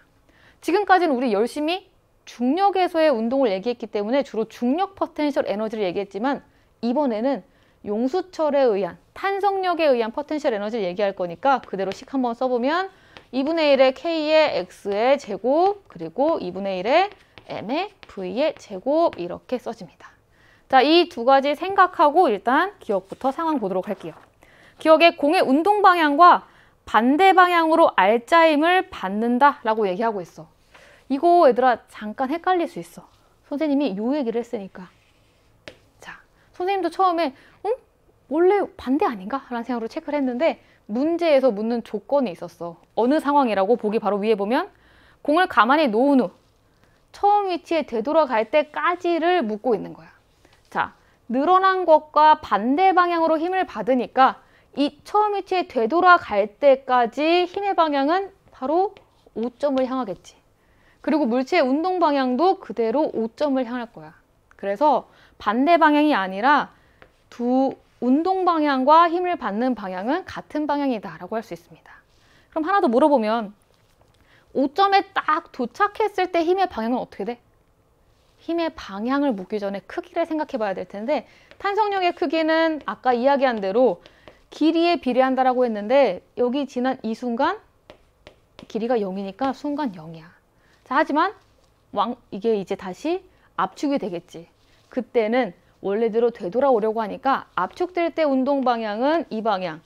지금까지는 우리 열심히 중력에서의 운동을 얘기했기 때문에 주로 중력 포텐셜 에너지를 얘기했지만 이번에는 용수철에 의한 탄성력에 의한 포텐셜 에너지를 얘기할 거니까 그대로 식 한번 써보면 2분의 1의 K의 X의 제곱 그리고 2분의 1의 M의 V의 제곱 이렇게 써집니다. 자, 이 두 가지 생각하고 일단 기역부터 상황 보도록 할게요. 기역에 공의 운동 방향과 반대 방향으로 알짜힘을 받는다라고 얘기하고 있어. 이거 얘들아 잠깐 헷갈릴 수 있어. 선생님이 요 얘기를 했으니까. 자, 선생님도 처음에 응? 원래 반대 아닌가? 라는 생각으로 체크를 했는데 문제에서 묻는 조건이 있었어. 어느 상황이라고 보기 바로 위에 보면 공을 가만히 놓은 후 처음 위치에 되돌아갈 때까지를 묻고 있는 거야. 자, 늘어난 것과 반대 방향으로 힘을 받으니까 이 처음 위치에 되돌아갈 때까지 힘의 방향은 바로 5점을 향하겠지. 그리고 물체의 운동 방향도 그대로 5점을 향할 거야. 그래서 반대 방향이 아니라 두 운동 방향과 힘을 받는 방향은 같은 방향이다 라고 할 수 있습니다. 그럼 하나 더 물어보면 5점에 딱 도착했을 때 힘의 방향은 어떻게 돼? 힘의 방향을 묻기 전에 크기를 생각해 봐야 될 텐데 탄성력의 크기는 아까 이야기한 대로 길이에 비례한다라고 했는데 여기 지난 이 순간 길이가 0이니까 순간 0이야. 자, 하지만 왕 이게 이제 다시 압축이 되겠지. 그때는 원래대로 되돌아오려고 하니까 압축될 때 운동 방향은 이 방향,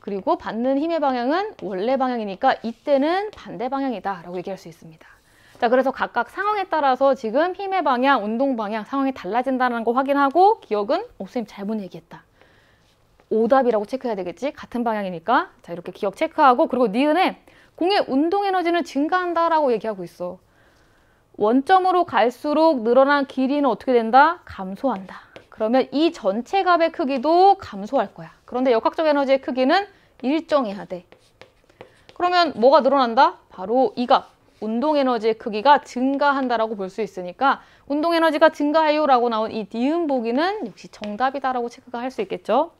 그리고 받는 힘의 방향은 원래 방향이니까 이때는 반대 방향이다 라고 얘기할 수 있습니다. 자, 그래서 각각 상황에 따라서 지금 힘의 방향, 운동 방향, 상황이 달라진다는 거 확인하고 기억은 오, 선생님 잘못 얘기했다. 오답이라고 체크해야 되겠지? 같은 방향이니까. 자, 이렇게 기억 체크하고 그리고 니은에 공의 운동 에너지는 증가한다라고 얘기하고 있어. 원점으로 갈수록 늘어난 길이는 어떻게 된다? 감소한다. 그러면 이 전체 값의 크기도 감소할 거야. 그런데 역학적 에너지의 크기는 일정해야 돼. 그러면 뭐가 늘어난다? 바로 이 값. 운동 에너지의 크기가 증가한다라고 볼 수 있으니까 운동 에너지가 증가해요라고 나온 이 니은 보기는 역시 정답이다라고 체크가 할 수 있겠죠.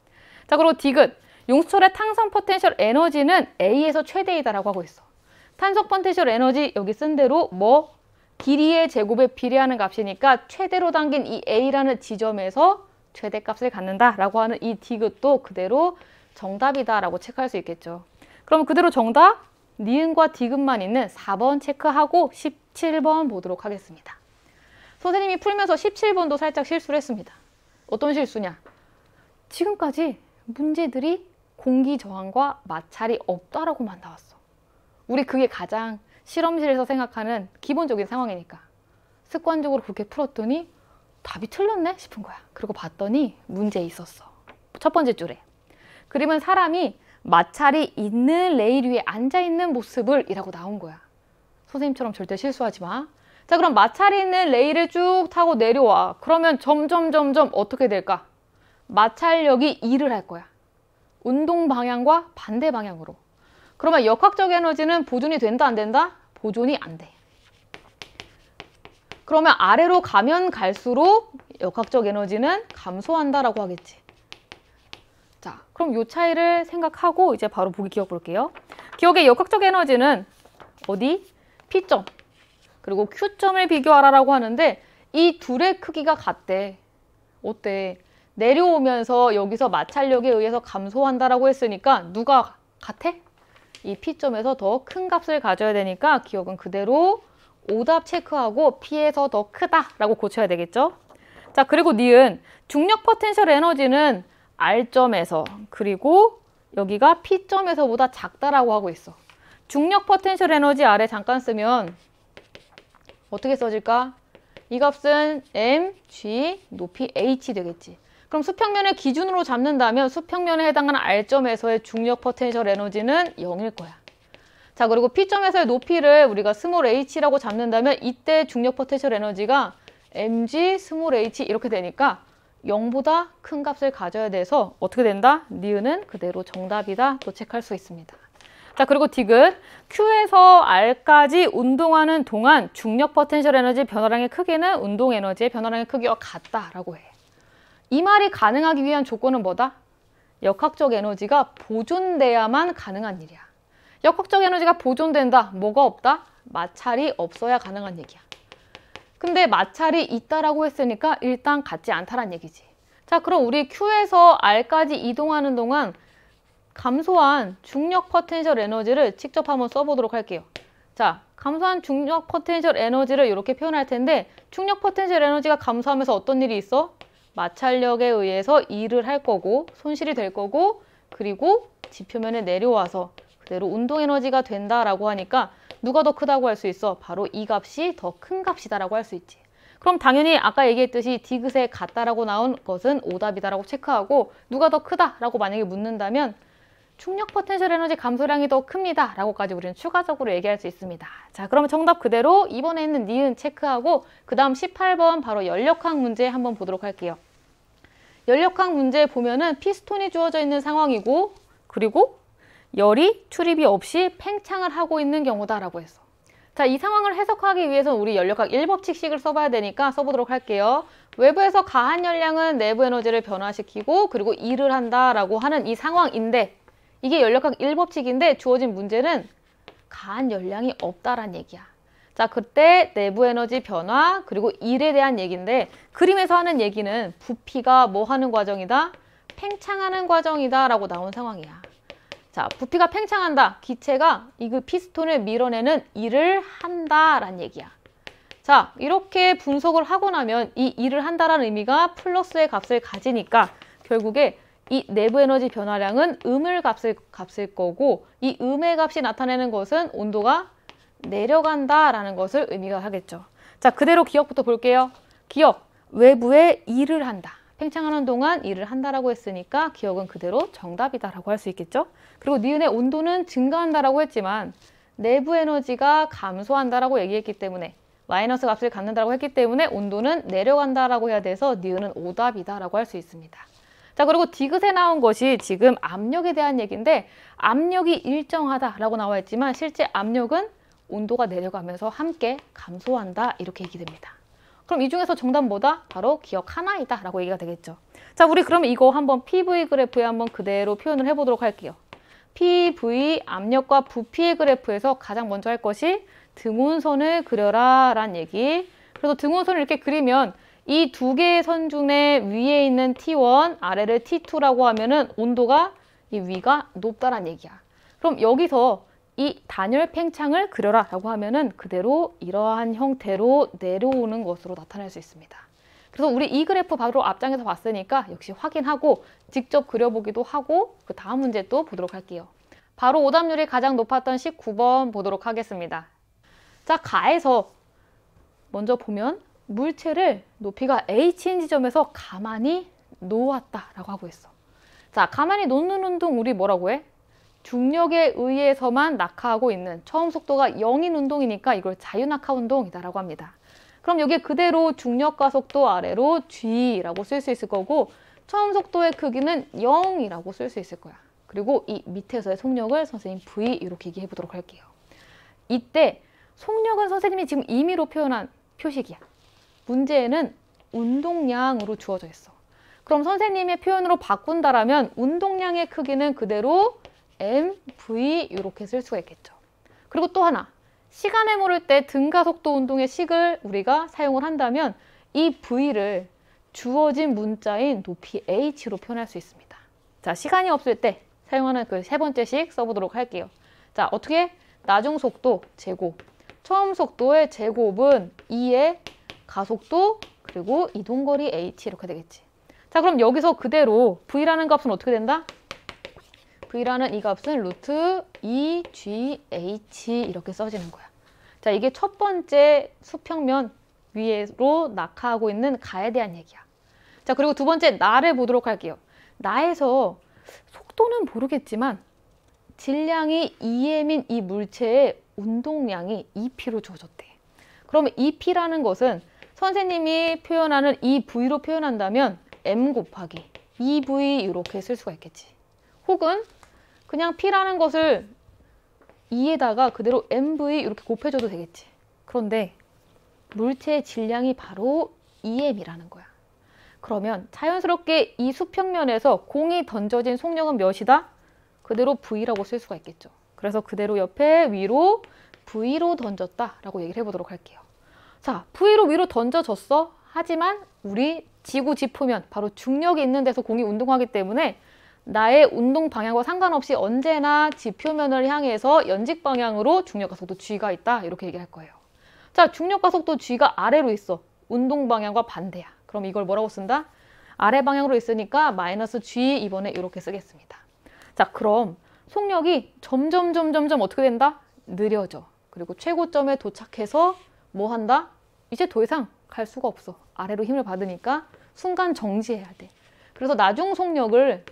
자, 그리고 디귿. 용수철의 탄성 포텐셜 에너지는 A에서 최대이다라고 하고 있어. 탄성 포텐셜 에너지 여기 쓴 대로 뭐 길이의 제곱에 비례하는 값이니까 최대로 당긴 이 A라는 지점에서 최대값을 갖는다라고 하는 이 디귿도 그대로 정답이다라고 체크할 수 있겠죠. 그럼 그대로 정답 니은과 디귿만 있는 4번 체크하고 17번 보도록 하겠습니다. 선생님이 풀면서 17번도 살짝 실수를 했습니다. 어떤 실수냐? 지금까지 문제들이 공기 저항과 마찰이 없다라고만 나왔어. 우리 그게 가장 실험실에서 생각하는 기본적인 상황이니까. 습관적으로 그렇게 풀었더니 답이 틀렸네 싶은 거야. 그리고 봤더니 문제 있었어. 첫 번째 줄에. 그림은 사람이 마찰이 있는 레일 위에 앉아있는 모습을 이라고 나온 거야. 선생님처럼 절대 실수하지 마. 자 그럼 마찰이 있는 레일을 쭉 타고 내려와. 그러면 점점 점점 어떻게 될까? 마찰력이 일을 할 거야. 운동 방향과 반대 방향으로. 그러면 역학적 에너지는 보존이 된다 안 된다? 보존이 안 돼. 그러면 아래로 가면 갈수록 역학적 에너지는 감소한다라고 하겠지. 자, 그럼 이 차이를 생각하고 이제 바로 보기 기억 볼게요. 기역의 역학적 에너지는 어디? P점. 그리고 Q점을 비교하라라고 하는데 이 둘의 크기가 같대. 어때? 내려오면서 여기서 마찰력에 의해서 감소한다라고 했으니까 누가 같아? 이 P점에서 더 큰 값을 가져야 되니까 기역은 그대로 오답 체크하고 P에서 더 크다라고 고쳐야 되겠죠? 자, 그리고 니은 중력 포텐셜 에너지는 R점에서 그리고 여기가 P점에서보다 작다라고 하고 있어. 중력 포텐셜 에너지 아래 잠깐 쓰면 어떻게 써질까? 이 값은 m, g, 높이 h 되겠지. 그럼 수평면을 기준으로 잡는다면 수평면에 해당하는 R점에서의 중력 포텐셜 에너지는 0일 거야. 자, 그리고 P점에서의 높이를 우리가 small h라고 잡는다면 이때 중력 포텐셜 에너지가 mg, small h 이렇게 되니까 0보다 큰 값을 가져야 돼서 어떻게 된다? 니은은 그대로 정답이다. 또 체크할 수 있습니다. 자, 그리고 디귿. Q에서 R까지 운동하는 동안 중력 포텐셜 에너지 변화량의 크기는 운동 에너지의 변화량의 크기와 같다라고 해. 이 말이 가능하기 위한 조건은 뭐다? 역학적 에너지가 보존돼야만 가능한 일이야. 역학적 에너지가 보존된다. 뭐가 없다? 마찰이 없어야 가능한 얘기야. 근데 마찰이 있다라고 했으니까 일단 같지 않다란 얘기지. 자, 그럼 우리 Q에서 R까지 이동하는 동안 감소한 중력 포텐셜 에너지를 직접 한번 써보도록 할게요. 자, 감소한 중력 포텐셜 에너지를 이렇게 표현할 텐데 중력 포텐셜 에너지가 감소하면서 어떤 일이 있어? 마찰력에 의해서 일을 할 거고 손실이 될 거고 그리고 지표면에 내려와서 그대로 운동 에너지가 된다라고 하니까 누가 더 크다고 할 수 있어? 바로 이 값이 더 큰 값이다라고 할 수 있지. 그럼 당연히 아까 얘기했듯이 디귿에 같다라고 나온 것은 오답이다라고 체크하고 누가 더 크다라고 만약에 묻는다면 중력 포텐셜 에너지 감소량이 더 큽니다. 라고까지 우리는 추가적으로 얘기할 수 있습니다. 자, 그러면 정답 그대로 2번에 있는 니은 체크하고 그 다음 18번 바로 열역학 문제 한번 보도록 할게요. 열역학 문제 보면은 피스톤이 주어져 있는 상황이고 그리고 열이 출입이 없이 팽창을 하고 있는 경우다라고 했어. 자, 이 상황을 해석하기 위해서 우리 연력학 1법칙식을 써봐야 되니까 써보도록 할게요. 외부에서 가한 열량은 내부 에너지를 변화시키고 그리고 일을 한다라고 하는 이 상황인데 이게 연력학 1법칙인데 주어진 문제는 가한 열량이 없다란 얘기야. 자, 그때 내부 에너지 변화 그리고 일에 대한 얘기인데 그림에서 하는 얘기는 부피가 뭐 하는 과정이다? 팽창하는 과정이다 라고 나온 상황이야. 자, 부피가 팽창한다. 기체가 이그 피스톤을 밀어내는 일을 한다란 얘기야. 자, 이렇게 분석을 하고 나면 이 일을 한다라는 의미가 플러스의 값을 가지니까 결국에 이 내부 에너지 변화량은 음을 값을, 값일 거고 이 음의 값이 나타내는 것은 온도가 내려간다라는 것을 의미가 하겠죠. 자, 그대로 기억부터 볼게요. 기억, 외부에 일을 한다. 팽창하는 동안 일을 한다라고 했으니까 기억은 그대로 정답이다라고 할 수 있겠죠. 그리고 니은의 온도는 증가한다라고 했지만 내부 에너지가 감소한다라고 얘기했기 때문에 마이너스 값을 갖는다라고 했기 때문에 온도는 내려간다라고 해야 돼서 니은은 오답이다라고 할 수 있습니다. 자 그리고 디귿에 나온 것이 지금 압력에 대한 얘기인데 압력이 일정하다라고 나와 있지만 실제 압력은 온도가 내려가면서 함께 감소한다 이렇게 얘기됩니다. 그럼 이 중에서 정답 뭐다? 바로 기억 하나이다 라고 얘기가 되겠죠. 자 우리 그러면 이거 한번 PV 그래프에 한번 그대로 표현을 해보도록 할게요. PV 압력과 부피의 그래프에서 가장 먼저 할 것이 등온선을 그려라 라는 얘기. 그래서 등온선을 이렇게 그리면 이 두 개의 선 중에 위에 있는 T1, 아래를 T2라고 하면은 온도가 이 위가 높다란 얘기야. 그럼 여기서 이 단열 팽창을 그려라 라고 하면은 그대로 이러한 형태로 내려오는 것으로 나타낼 수 있습니다. 그래서 우리 이 그래프 바로 앞장에서 봤으니까 역시 확인하고 직접 그려보기도 하고 그 다음 문제 또 보도록 할게요. 바로 오답률이 가장 높았던 19번 보도록 하겠습니다. 자, 가에서 먼저 보면 물체를 높이가 h인 지점에서 가만히 놓았다라고 하고 있어. 자, 가만히 놓는 운동 우리 뭐라고 해? 중력에 의해서만 낙하하고 있는 처음 속도가 0인 운동이니까 이걸 자유낙하 운동이다라고 합니다. 그럼 여기에 그대로 중력과 속도 아래로 g라고 쓸 수 있을 거고 처음 속도의 크기는 0이라고 쓸 수 있을 거야. 그리고 이 밑에서의 속력을 선생님 v 이렇게 얘기해 보도록 할게요. 이때 속력은 선생님이 지금 임의로 표현한 표식이야. 문제에는 운동량으로 주어져 있어. 그럼 선생님의 표현으로 바꾼다라면 운동량의 크기는 그대로 mv 이렇게 쓸 수가 있겠죠. 그리고 또 하나 시간을 모를 때 등가속도 운동의 식을 우리가 사용을 한다면 이 V를 주어진 문자인 높이 h로 표현할 수 있습니다. 자, 시간이 없을 때 사용하는 그 세 번째 식 써보도록 할게요. 자, 어떻게? 나중 속도 제곱. 처음 속도의 제곱은 2의 가속도 그리고 이동거리 h 이렇게 되겠지. 자, 그럼 여기서 그대로 v라는 값은 어떻게 된다? V라는 이 값은 루트 2gh 이렇게 써지는 거야. 자, 이게 첫 번째 수평면 위로 낙하하고 있는 가에 대한 얘기야. 자, 그리고 두 번째 나를 보도록 할게요. 나에서 속도는 모르겠지만 질량이 2m인 이 물체의 운동량이 2p로 주어졌대. 그러면 2p라는 것은 선생님이 표현하는 이 V로 표현한다면 M 곱하기 2V 이렇게 쓸 수가 있겠지. 혹은 그냥 P라는 것을 2에다가 그대로 MV 이렇게 곱해줘도 되겠지. 그런데 물체의 질량이 바로 EM이라는 거야. 그러면 자연스럽게 이 수평면에서 공이 던져진 속력은 몇이다? 그대로 V라고 쓸 수가 있겠죠. 그래서 그대로 옆에 위로 V로 던졌다라고 얘기를 해보도록 할게요. 자, V로 위로 던져졌어. 하지만 우리 지구 지표면 바로 중력이 있는 데서 공이 운동하기 때문에 나의 운동 방향과 상관없이 언제나 지표면을 향해서 연직 방향으로 중력과 속도 G가 있다. 이렇게 얘기할 거예요. 자, 중력과 속도 G가 아래로 있어. 운동 방향과 반대야. 그럼 이걸 뭐라고 쓴다? 아래 방향으로 있으니까 마이너스 G 이번에 이렇게 쓰겠습니다. 자, 그럼 속력이 점점 점점 점 어떻게 된다? 느려져. 그리고 최고점에 도착해서 뭐 한다? 이제 더 이상 갈 수가 없어. 아래로 힘을 받으니까 순간 정지해야 돼. 그래서 나중 속력을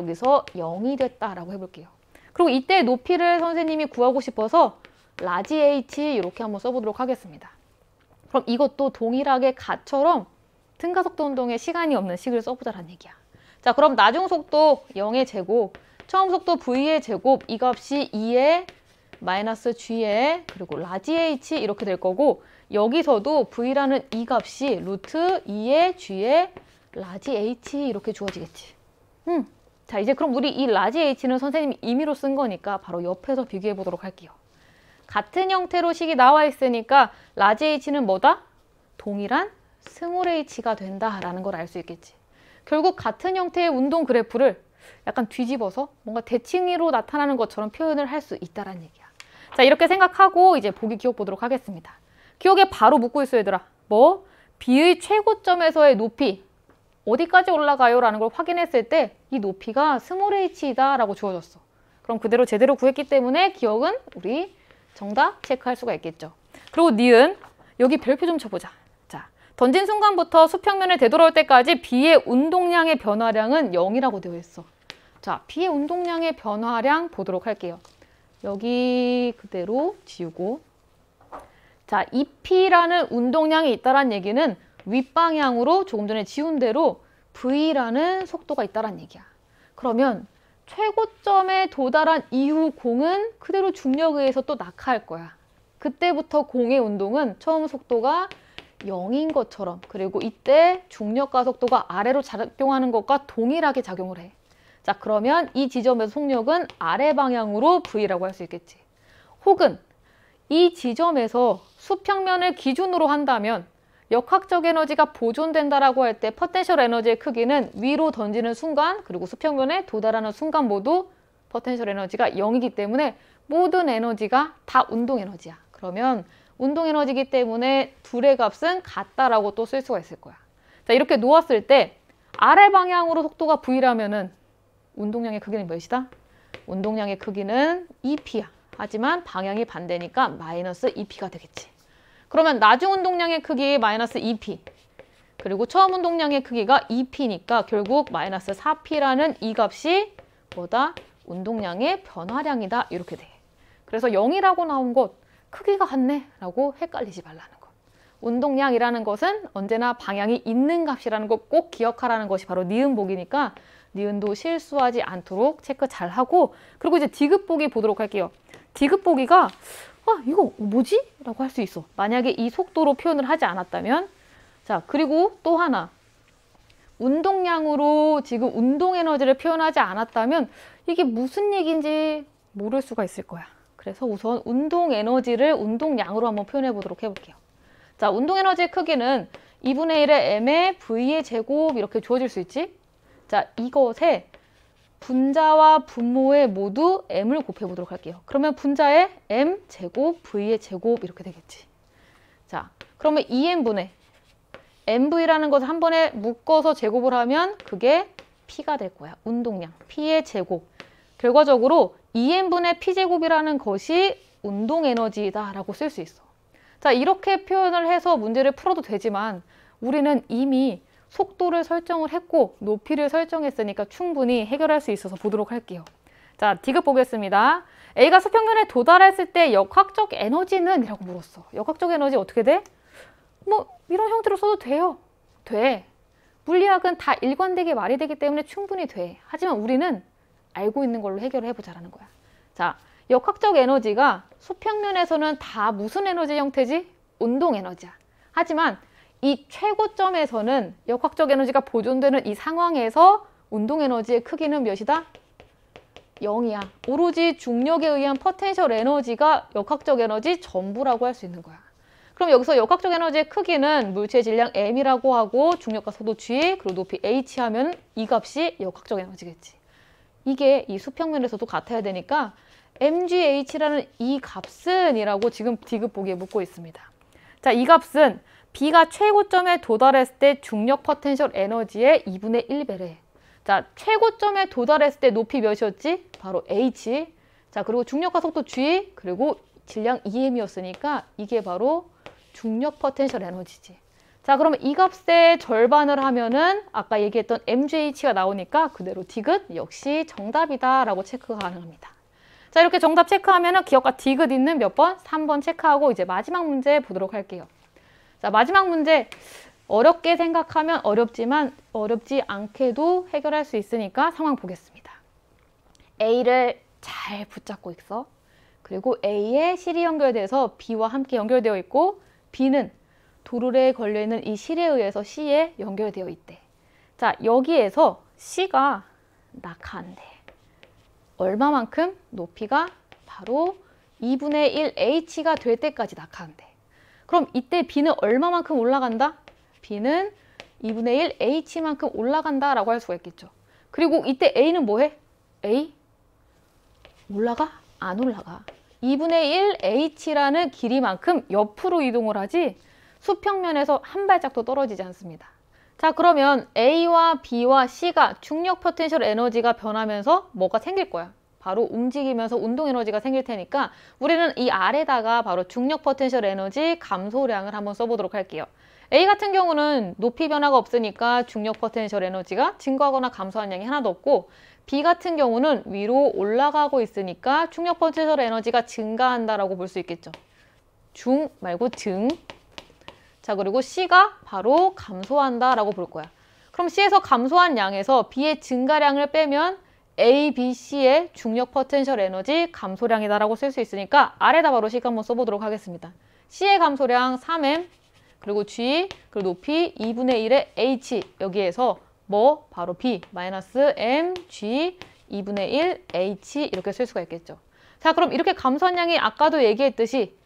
여기서 0이 됐다라고 해볼게요. 그리고 이때 높이를 선생님이 구하고 싶어서 large h 이렇게 한번 써보도록 하겠습니다. 그럼 이것도 동일하게 가처럼 등가속도 운동에 시간이 없는 식을 써보자라는 얘기야. 자, 그럼 나중 속도 0의 제곱, 처음 속도 v의 제곱, 이 값이 2의 마이너스 g의 그리고 large h 이렇게 될 거고 여기서도 v라는 이 값이 루트 2의 g의 large h 이렇게 주어지겠지. 음. 자, 이제 그럼 우리 이 large h는 선생님이 임의로 쓴 거니까 바로 옆에서 비교해 보도록 할게요. 같은 형태로 식이 나와 있으니까 large h는 뭐다? 동일한 small h가 된다라는 걸 알 수 있겠지. 결국 같은 형태의 운동 그래프를 약간 뒤집어서 뭔가 대칭으로 나타나는 것처럼 표현을 할 수 있다는 얘기야. 자, 이렇게 생각하고 이제 보기 기역 보도록 하겠습니다. 기역에 바로 묻고 있어 얘들아. 뭐? B의 최고점에서의 높이 어디까지 올라가요? 라는 걸 확인했을 때 이 높이가 small h이다 라고 주어졌어. 그럼 그대로 제대로 구했기 때문에 기억은 우리 정답 체크할 수가 있겠죠. 그리고 니은 여기 별표 좀 쳐보자. 자, 던진 순간부터 수평면에 되돌아올 때까지 B의 운동량의 변화량은 0이라고 되어 있어. 자, B의 운동량의 변화량 보도록 할게요. 여기 그대로 지우고 자, 2P라는 운동량이 있다는 얘기는 윗방향으로 조금 전에 지운 대로 V라는 속도가 있다는 얘기야. 그러면 최고점에 도달한 이후 공은 그대로 중력에 의해서 또 낙하할 거야. 그때부터 공의 운동은 처음 속도가 0인 것처럼 그리고 이때 중력과 속도가 아래로 작용하는 것과 동일하게 작용을 해. 자 그러면 이 지점에서 속력은 아래 방향으로 V라고 할 수 있겠지. 혹은 이 지점에서 수평면을 기준으로 한다면 역학적 에너지가 보존된다라고 할때 포텐셜 에너지의 크기는 위로 던지는 순간 그리고 수평면에 도달하는 순간 모두 포텐셜 에너지가 0이기 때문에 모든 에너지가 다 운동 에너지야. 그러면 운동 에너지이기 때문에 둘의 값은 같다라고 또 쓸 수가 있을 거야. 자, 이렇게 놓았을 때 아래 방향으로 속도가 V라면은 운동량의 크기는 몇이다? 운동량의 크기는 2P야. 하지만 방향이 반대니까 마이너스 2P가 되겠지. 그러면 나중 운동량의 크기 마이너스 2P 그리고 처음 운동량의 크기가 2P니까 결국 마이너스 4P라는 이 값이 뭐다? 운동량의 변화량이다 이렇게 돼. 그래서 0이라고 나온 것 크기가 같네 라고 헷갈리지 말라는 것. 운동량이라는 것은 언제나 방향이 있는 값이라는 것 꼭 기억하라는 것이 바로 니은복이니까 니은도 실수하지 않도록 체크 잘하고 그리고 이제 디귿보기 보도록 할게요. 디귿보기가 아 이거 뭐지? 라고 할 수 있어. 만약에 이 속도로 표현을 하지 않았다면 자 그리고 또 하나 운동량으로 지금 운동 에너지를 표현하지 않았다면 이게 무슨 얘기인지 모를 수가 있을 거야. 그래서 우선 운동 에너지를 운동량으로 한번 표현해 보도록 해볼게요. 자, 운동 에너지의 크기는 2분의 1의 m의 v의 제곱 이렇게 주어질 수 있지? 자, 이것에 분자와 분모에 모두 m을 곱해보도록 할게요. 그러면 분자에 m 제곱 v의 제곱 이렇게 되겠지. 자, 그러면 2m분의 mv라는 것을 한 번에 묶어서 제곱을 하면 그게 p가 될 거야. 운동량, p의 제곱. 결과적으로 2n분의 p제곱이라는 것이 운동 에너지다라고 쓸 수 있어. 자, 이렇게 표현을 해서 문제를 풀어도 되지만 우리는 이미 속도를 설정을 했고 높이를 설정했으니까 충분히 해결할 수 있어서 보도록 할게요. 자, 디귿 보겠습니다. A가 수평면에 도달했을 때 역학적 에너지는? 이라고 물었어. 역학적 에너지 어떻게 돼? 뭐 이런 형태로 써도 돼요. 돼. 물리학은 다 일관되게 말이 되기 때문에 충분히 돼. 하지만 우리는 알고 있는 걸로 해결을 해보자라는 거야. 자, 역학적 에너지가 수평면에서는 다 무슨 에너지 형태지? 운동 에너지야. 하지만 이 최고점에서는 역학적 에너지가 보존되는 이 상황에서 운동 에너지의 크기는 몇이다? 0이야. 오로지 중력에 의한 포텐셜 에너지가 역학적 에너지 전부라고 할 수 있는 거야. 그럼 여기서 역학적 에너지의 크기는 물체의 질량 m이라고 하고 중력 가속도 g 그리고 높이 h 하면 이 값이 역학적 에너지겠지. 이게 이 수평면에서도 같아야 되니까 mgh라는 이 값은 이라고 지금 디귿 보기에 묻고 있습니다. 자, 이 값은 B가 최고점에 도달했을 때 중력 포텐셜 에너지의 2분의 1배래. 자, 최고점에 도달했을 때 높이 몇이었지? 바로 h. 자, 그리고 중력 가속도 g, 그리고 질량 m이었으니까 이게 바로 중력 포텐셜 에너지지. 자, 그러면 이 값의 절반을 하면은 아까 얘기했던 mgh가 나오니까 그대로 디귿 역시 정답이다라고 체크가 가능합니다. 자, 이렇게 정답 체크하면은 기억과 디귿 있는 몇 번? 3번 체크하고 이제 마지막 문제 보도록 할게요. 자, 마지막 문제. 어렵게 생각하면 어렵지만 어렵지 않게도 해결할 수 있으니까 상황 보겠습니다. A를 잘 붙잡고 있어. 그리고 A에 실이 연결돼서 B와 함께 연결되어 있고 B는 도르래에 걸려있는 이 실에 의해서 C에 연결되어 있대. 자, 여기에서 C가 낙하한대. 얼마만큼? 높이가 바로 2분의 1 H가 될 때까지 낙하한대. 그럼 이때 B는 얼마만큼 올라간다? B는 2분의 1 H만큼 올라간다 라고 할 수가 있겠죠. 그리고 이때 A는 뭐해? A? 올라가? 안 올라가. 2분의 1 H라는 길이만큼 옆으로 이동을 하지 수평면에서 한 발짝도 떨어지지 않습니다. 자 그러면 A와 B와 C가 중력 포텐셜 에너지가 변하면서 뭐가 생길 거야? 바로 움직이면서 운동 에너지가 생길 테니까 우리는 이 아래다가 바로 중력 포텐셜 에너지 감소량을 한번 써보도록 할게요. A 같은 경우는 높이 변화가 없으니까 중력 포텐셜 에너지가 증가하거나 감소한 양이 하나도 없고 B 같은 경우는 위로 올라가고 있으니까 중력 포텐셜 에너지가 증가한다라고 볼 수 있겠죠. 중 말고 증. 자 그리고 C가 바로 감소한다라고 볼 거야. 그럼 C에서 감소한 양에서 B의 증가량을 빼면 A, B, C의 중력 포텐셜 에너지 감소량이다라고 쓸 수 있으니까 아래다 바로 식 한번 써보도록 하겠습니다. C의 감소량 3M, 그리고 G, 그리고 높이 2분의 1의 H 여기에서 뭐? 바로 B, 마이너스 M, G, 2분의 1, H 이렇게 쓸 수가 있겠죠. 자 그럼 이렇게 감소한 양이 아까도 얘기했듯이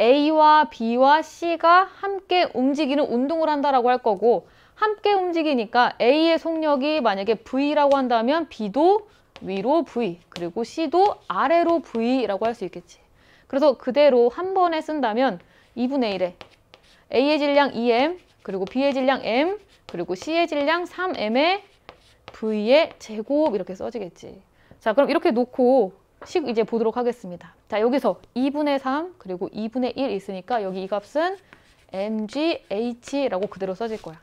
A와 B와 C가 함께 움직이는 운동을 한다라고 할 거고 함께 움직이니까 A의 속력이 만약에 V라고 한다면 B도 위로 V 그리고 C도 아래로 V라고 할 수 있겠지. 그래서 그대로 한 번에 쓴다면 2분의 1에 A의 질량 2M 그리고 B의 질량 M 그리고 C의 질량 3M의 V의 제곱 이렇게 써지겠지. 자 그럼 이렇게 놓고 식 이제 보도록 하겠습니다. 자 여기서 2분의 3 그리고 2분의 1 있으니까 여기 이 값은 MGH라고 그대로 써질 거야.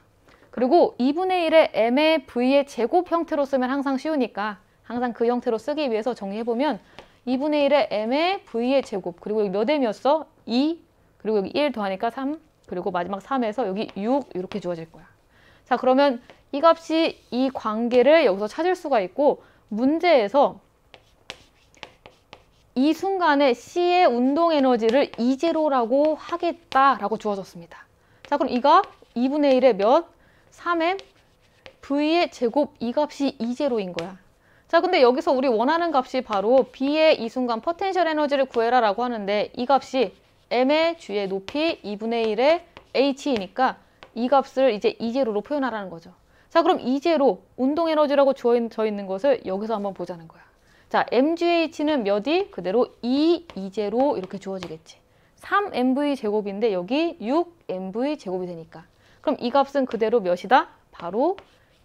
그리고 2분의 1의 m의 v의 제곱 형태로 쓰면 항상 쉬우니까 항상 그 형태로 쓰기 위해서 정리해보면 2분의 1의 m의 v의 제곱 그리고 여기 몇 m이었어? 2 그리고 여기 1 더하니까 3 그리고 마지막 3에서 여기 6 이렇게 주어질 거야. 자 그러면 이 값이 이 관계를 여기서 찾을 수가 있고 문제에서 이 순간에 C의 운동 에너지를 E제로라고 하겠다라고 주어졌습니다. 자 그럼 이값 2분의 1의 몇? 3m V의 제곱 이 값이 E제로인 거야. 자, 근데 여기서 우리 원하는 값이 바로 B의 이 순간 포텐셜 에너지를 구해라 라고 하는데 이 값이 M의 G의 높이 2분의 1의 H이니까 이 값을 이제 이제로로 표현하라는 거죠. 자, 그럼 이제로 운동 에너지라고 주어져 있는 것을 여기서 한번 보자는 거야. 자, MGH는 몇이? 그대로 2 이제로 이렇게 주어지겠지. 3MV 제곱인데 여기 6MV 제곱이 되니까. 그럼 이 값은 그대로 몇이다? 바로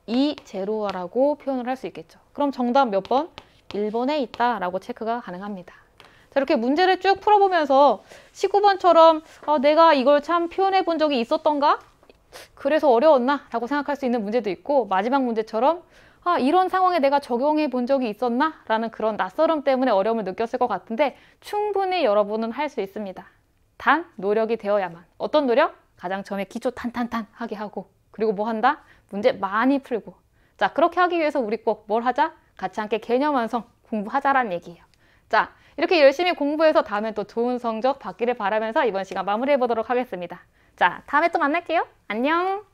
2 제로라고 표현을 할 수 있겠죠. 그럼 정답 몇 번? 1번에 있다라고 체크가 가능합니다. 자, 이렇게 문제를 쭉 풀어보면서 19번처럼 아, 내가 이걸 참 표현해 본 적이 있었던가? 그래서 어려웠나? 라고 생각할 수 있는 문제도 있고 마지막 문제처럼 아, 이런 상황에 내가 적용해 본 적이 있었나? 라는 그런 낯설음 때문에 어려움을 느꼈을 것 같은데 충분히 여러분은 할 수 있습니다. 단 노력이 되어야만. 어떤 노력? 가장 처음에 기초 탄탄탄 하게 하고 그리고 뭐 한다? 문제 많이 풀고. 자, 그렇게 하기 위해서 우리 꼭 뭘 하자? 같이 함께 개념 완성 공부하자란 얘기예요. 자, 이렇게 열심히 공부해서 다음에 또 좋은 성적 받기를 바라면서 이번 시간 마무리해 보도록 하겠습니다. 자, 다음에 또 만날게요. 안녕!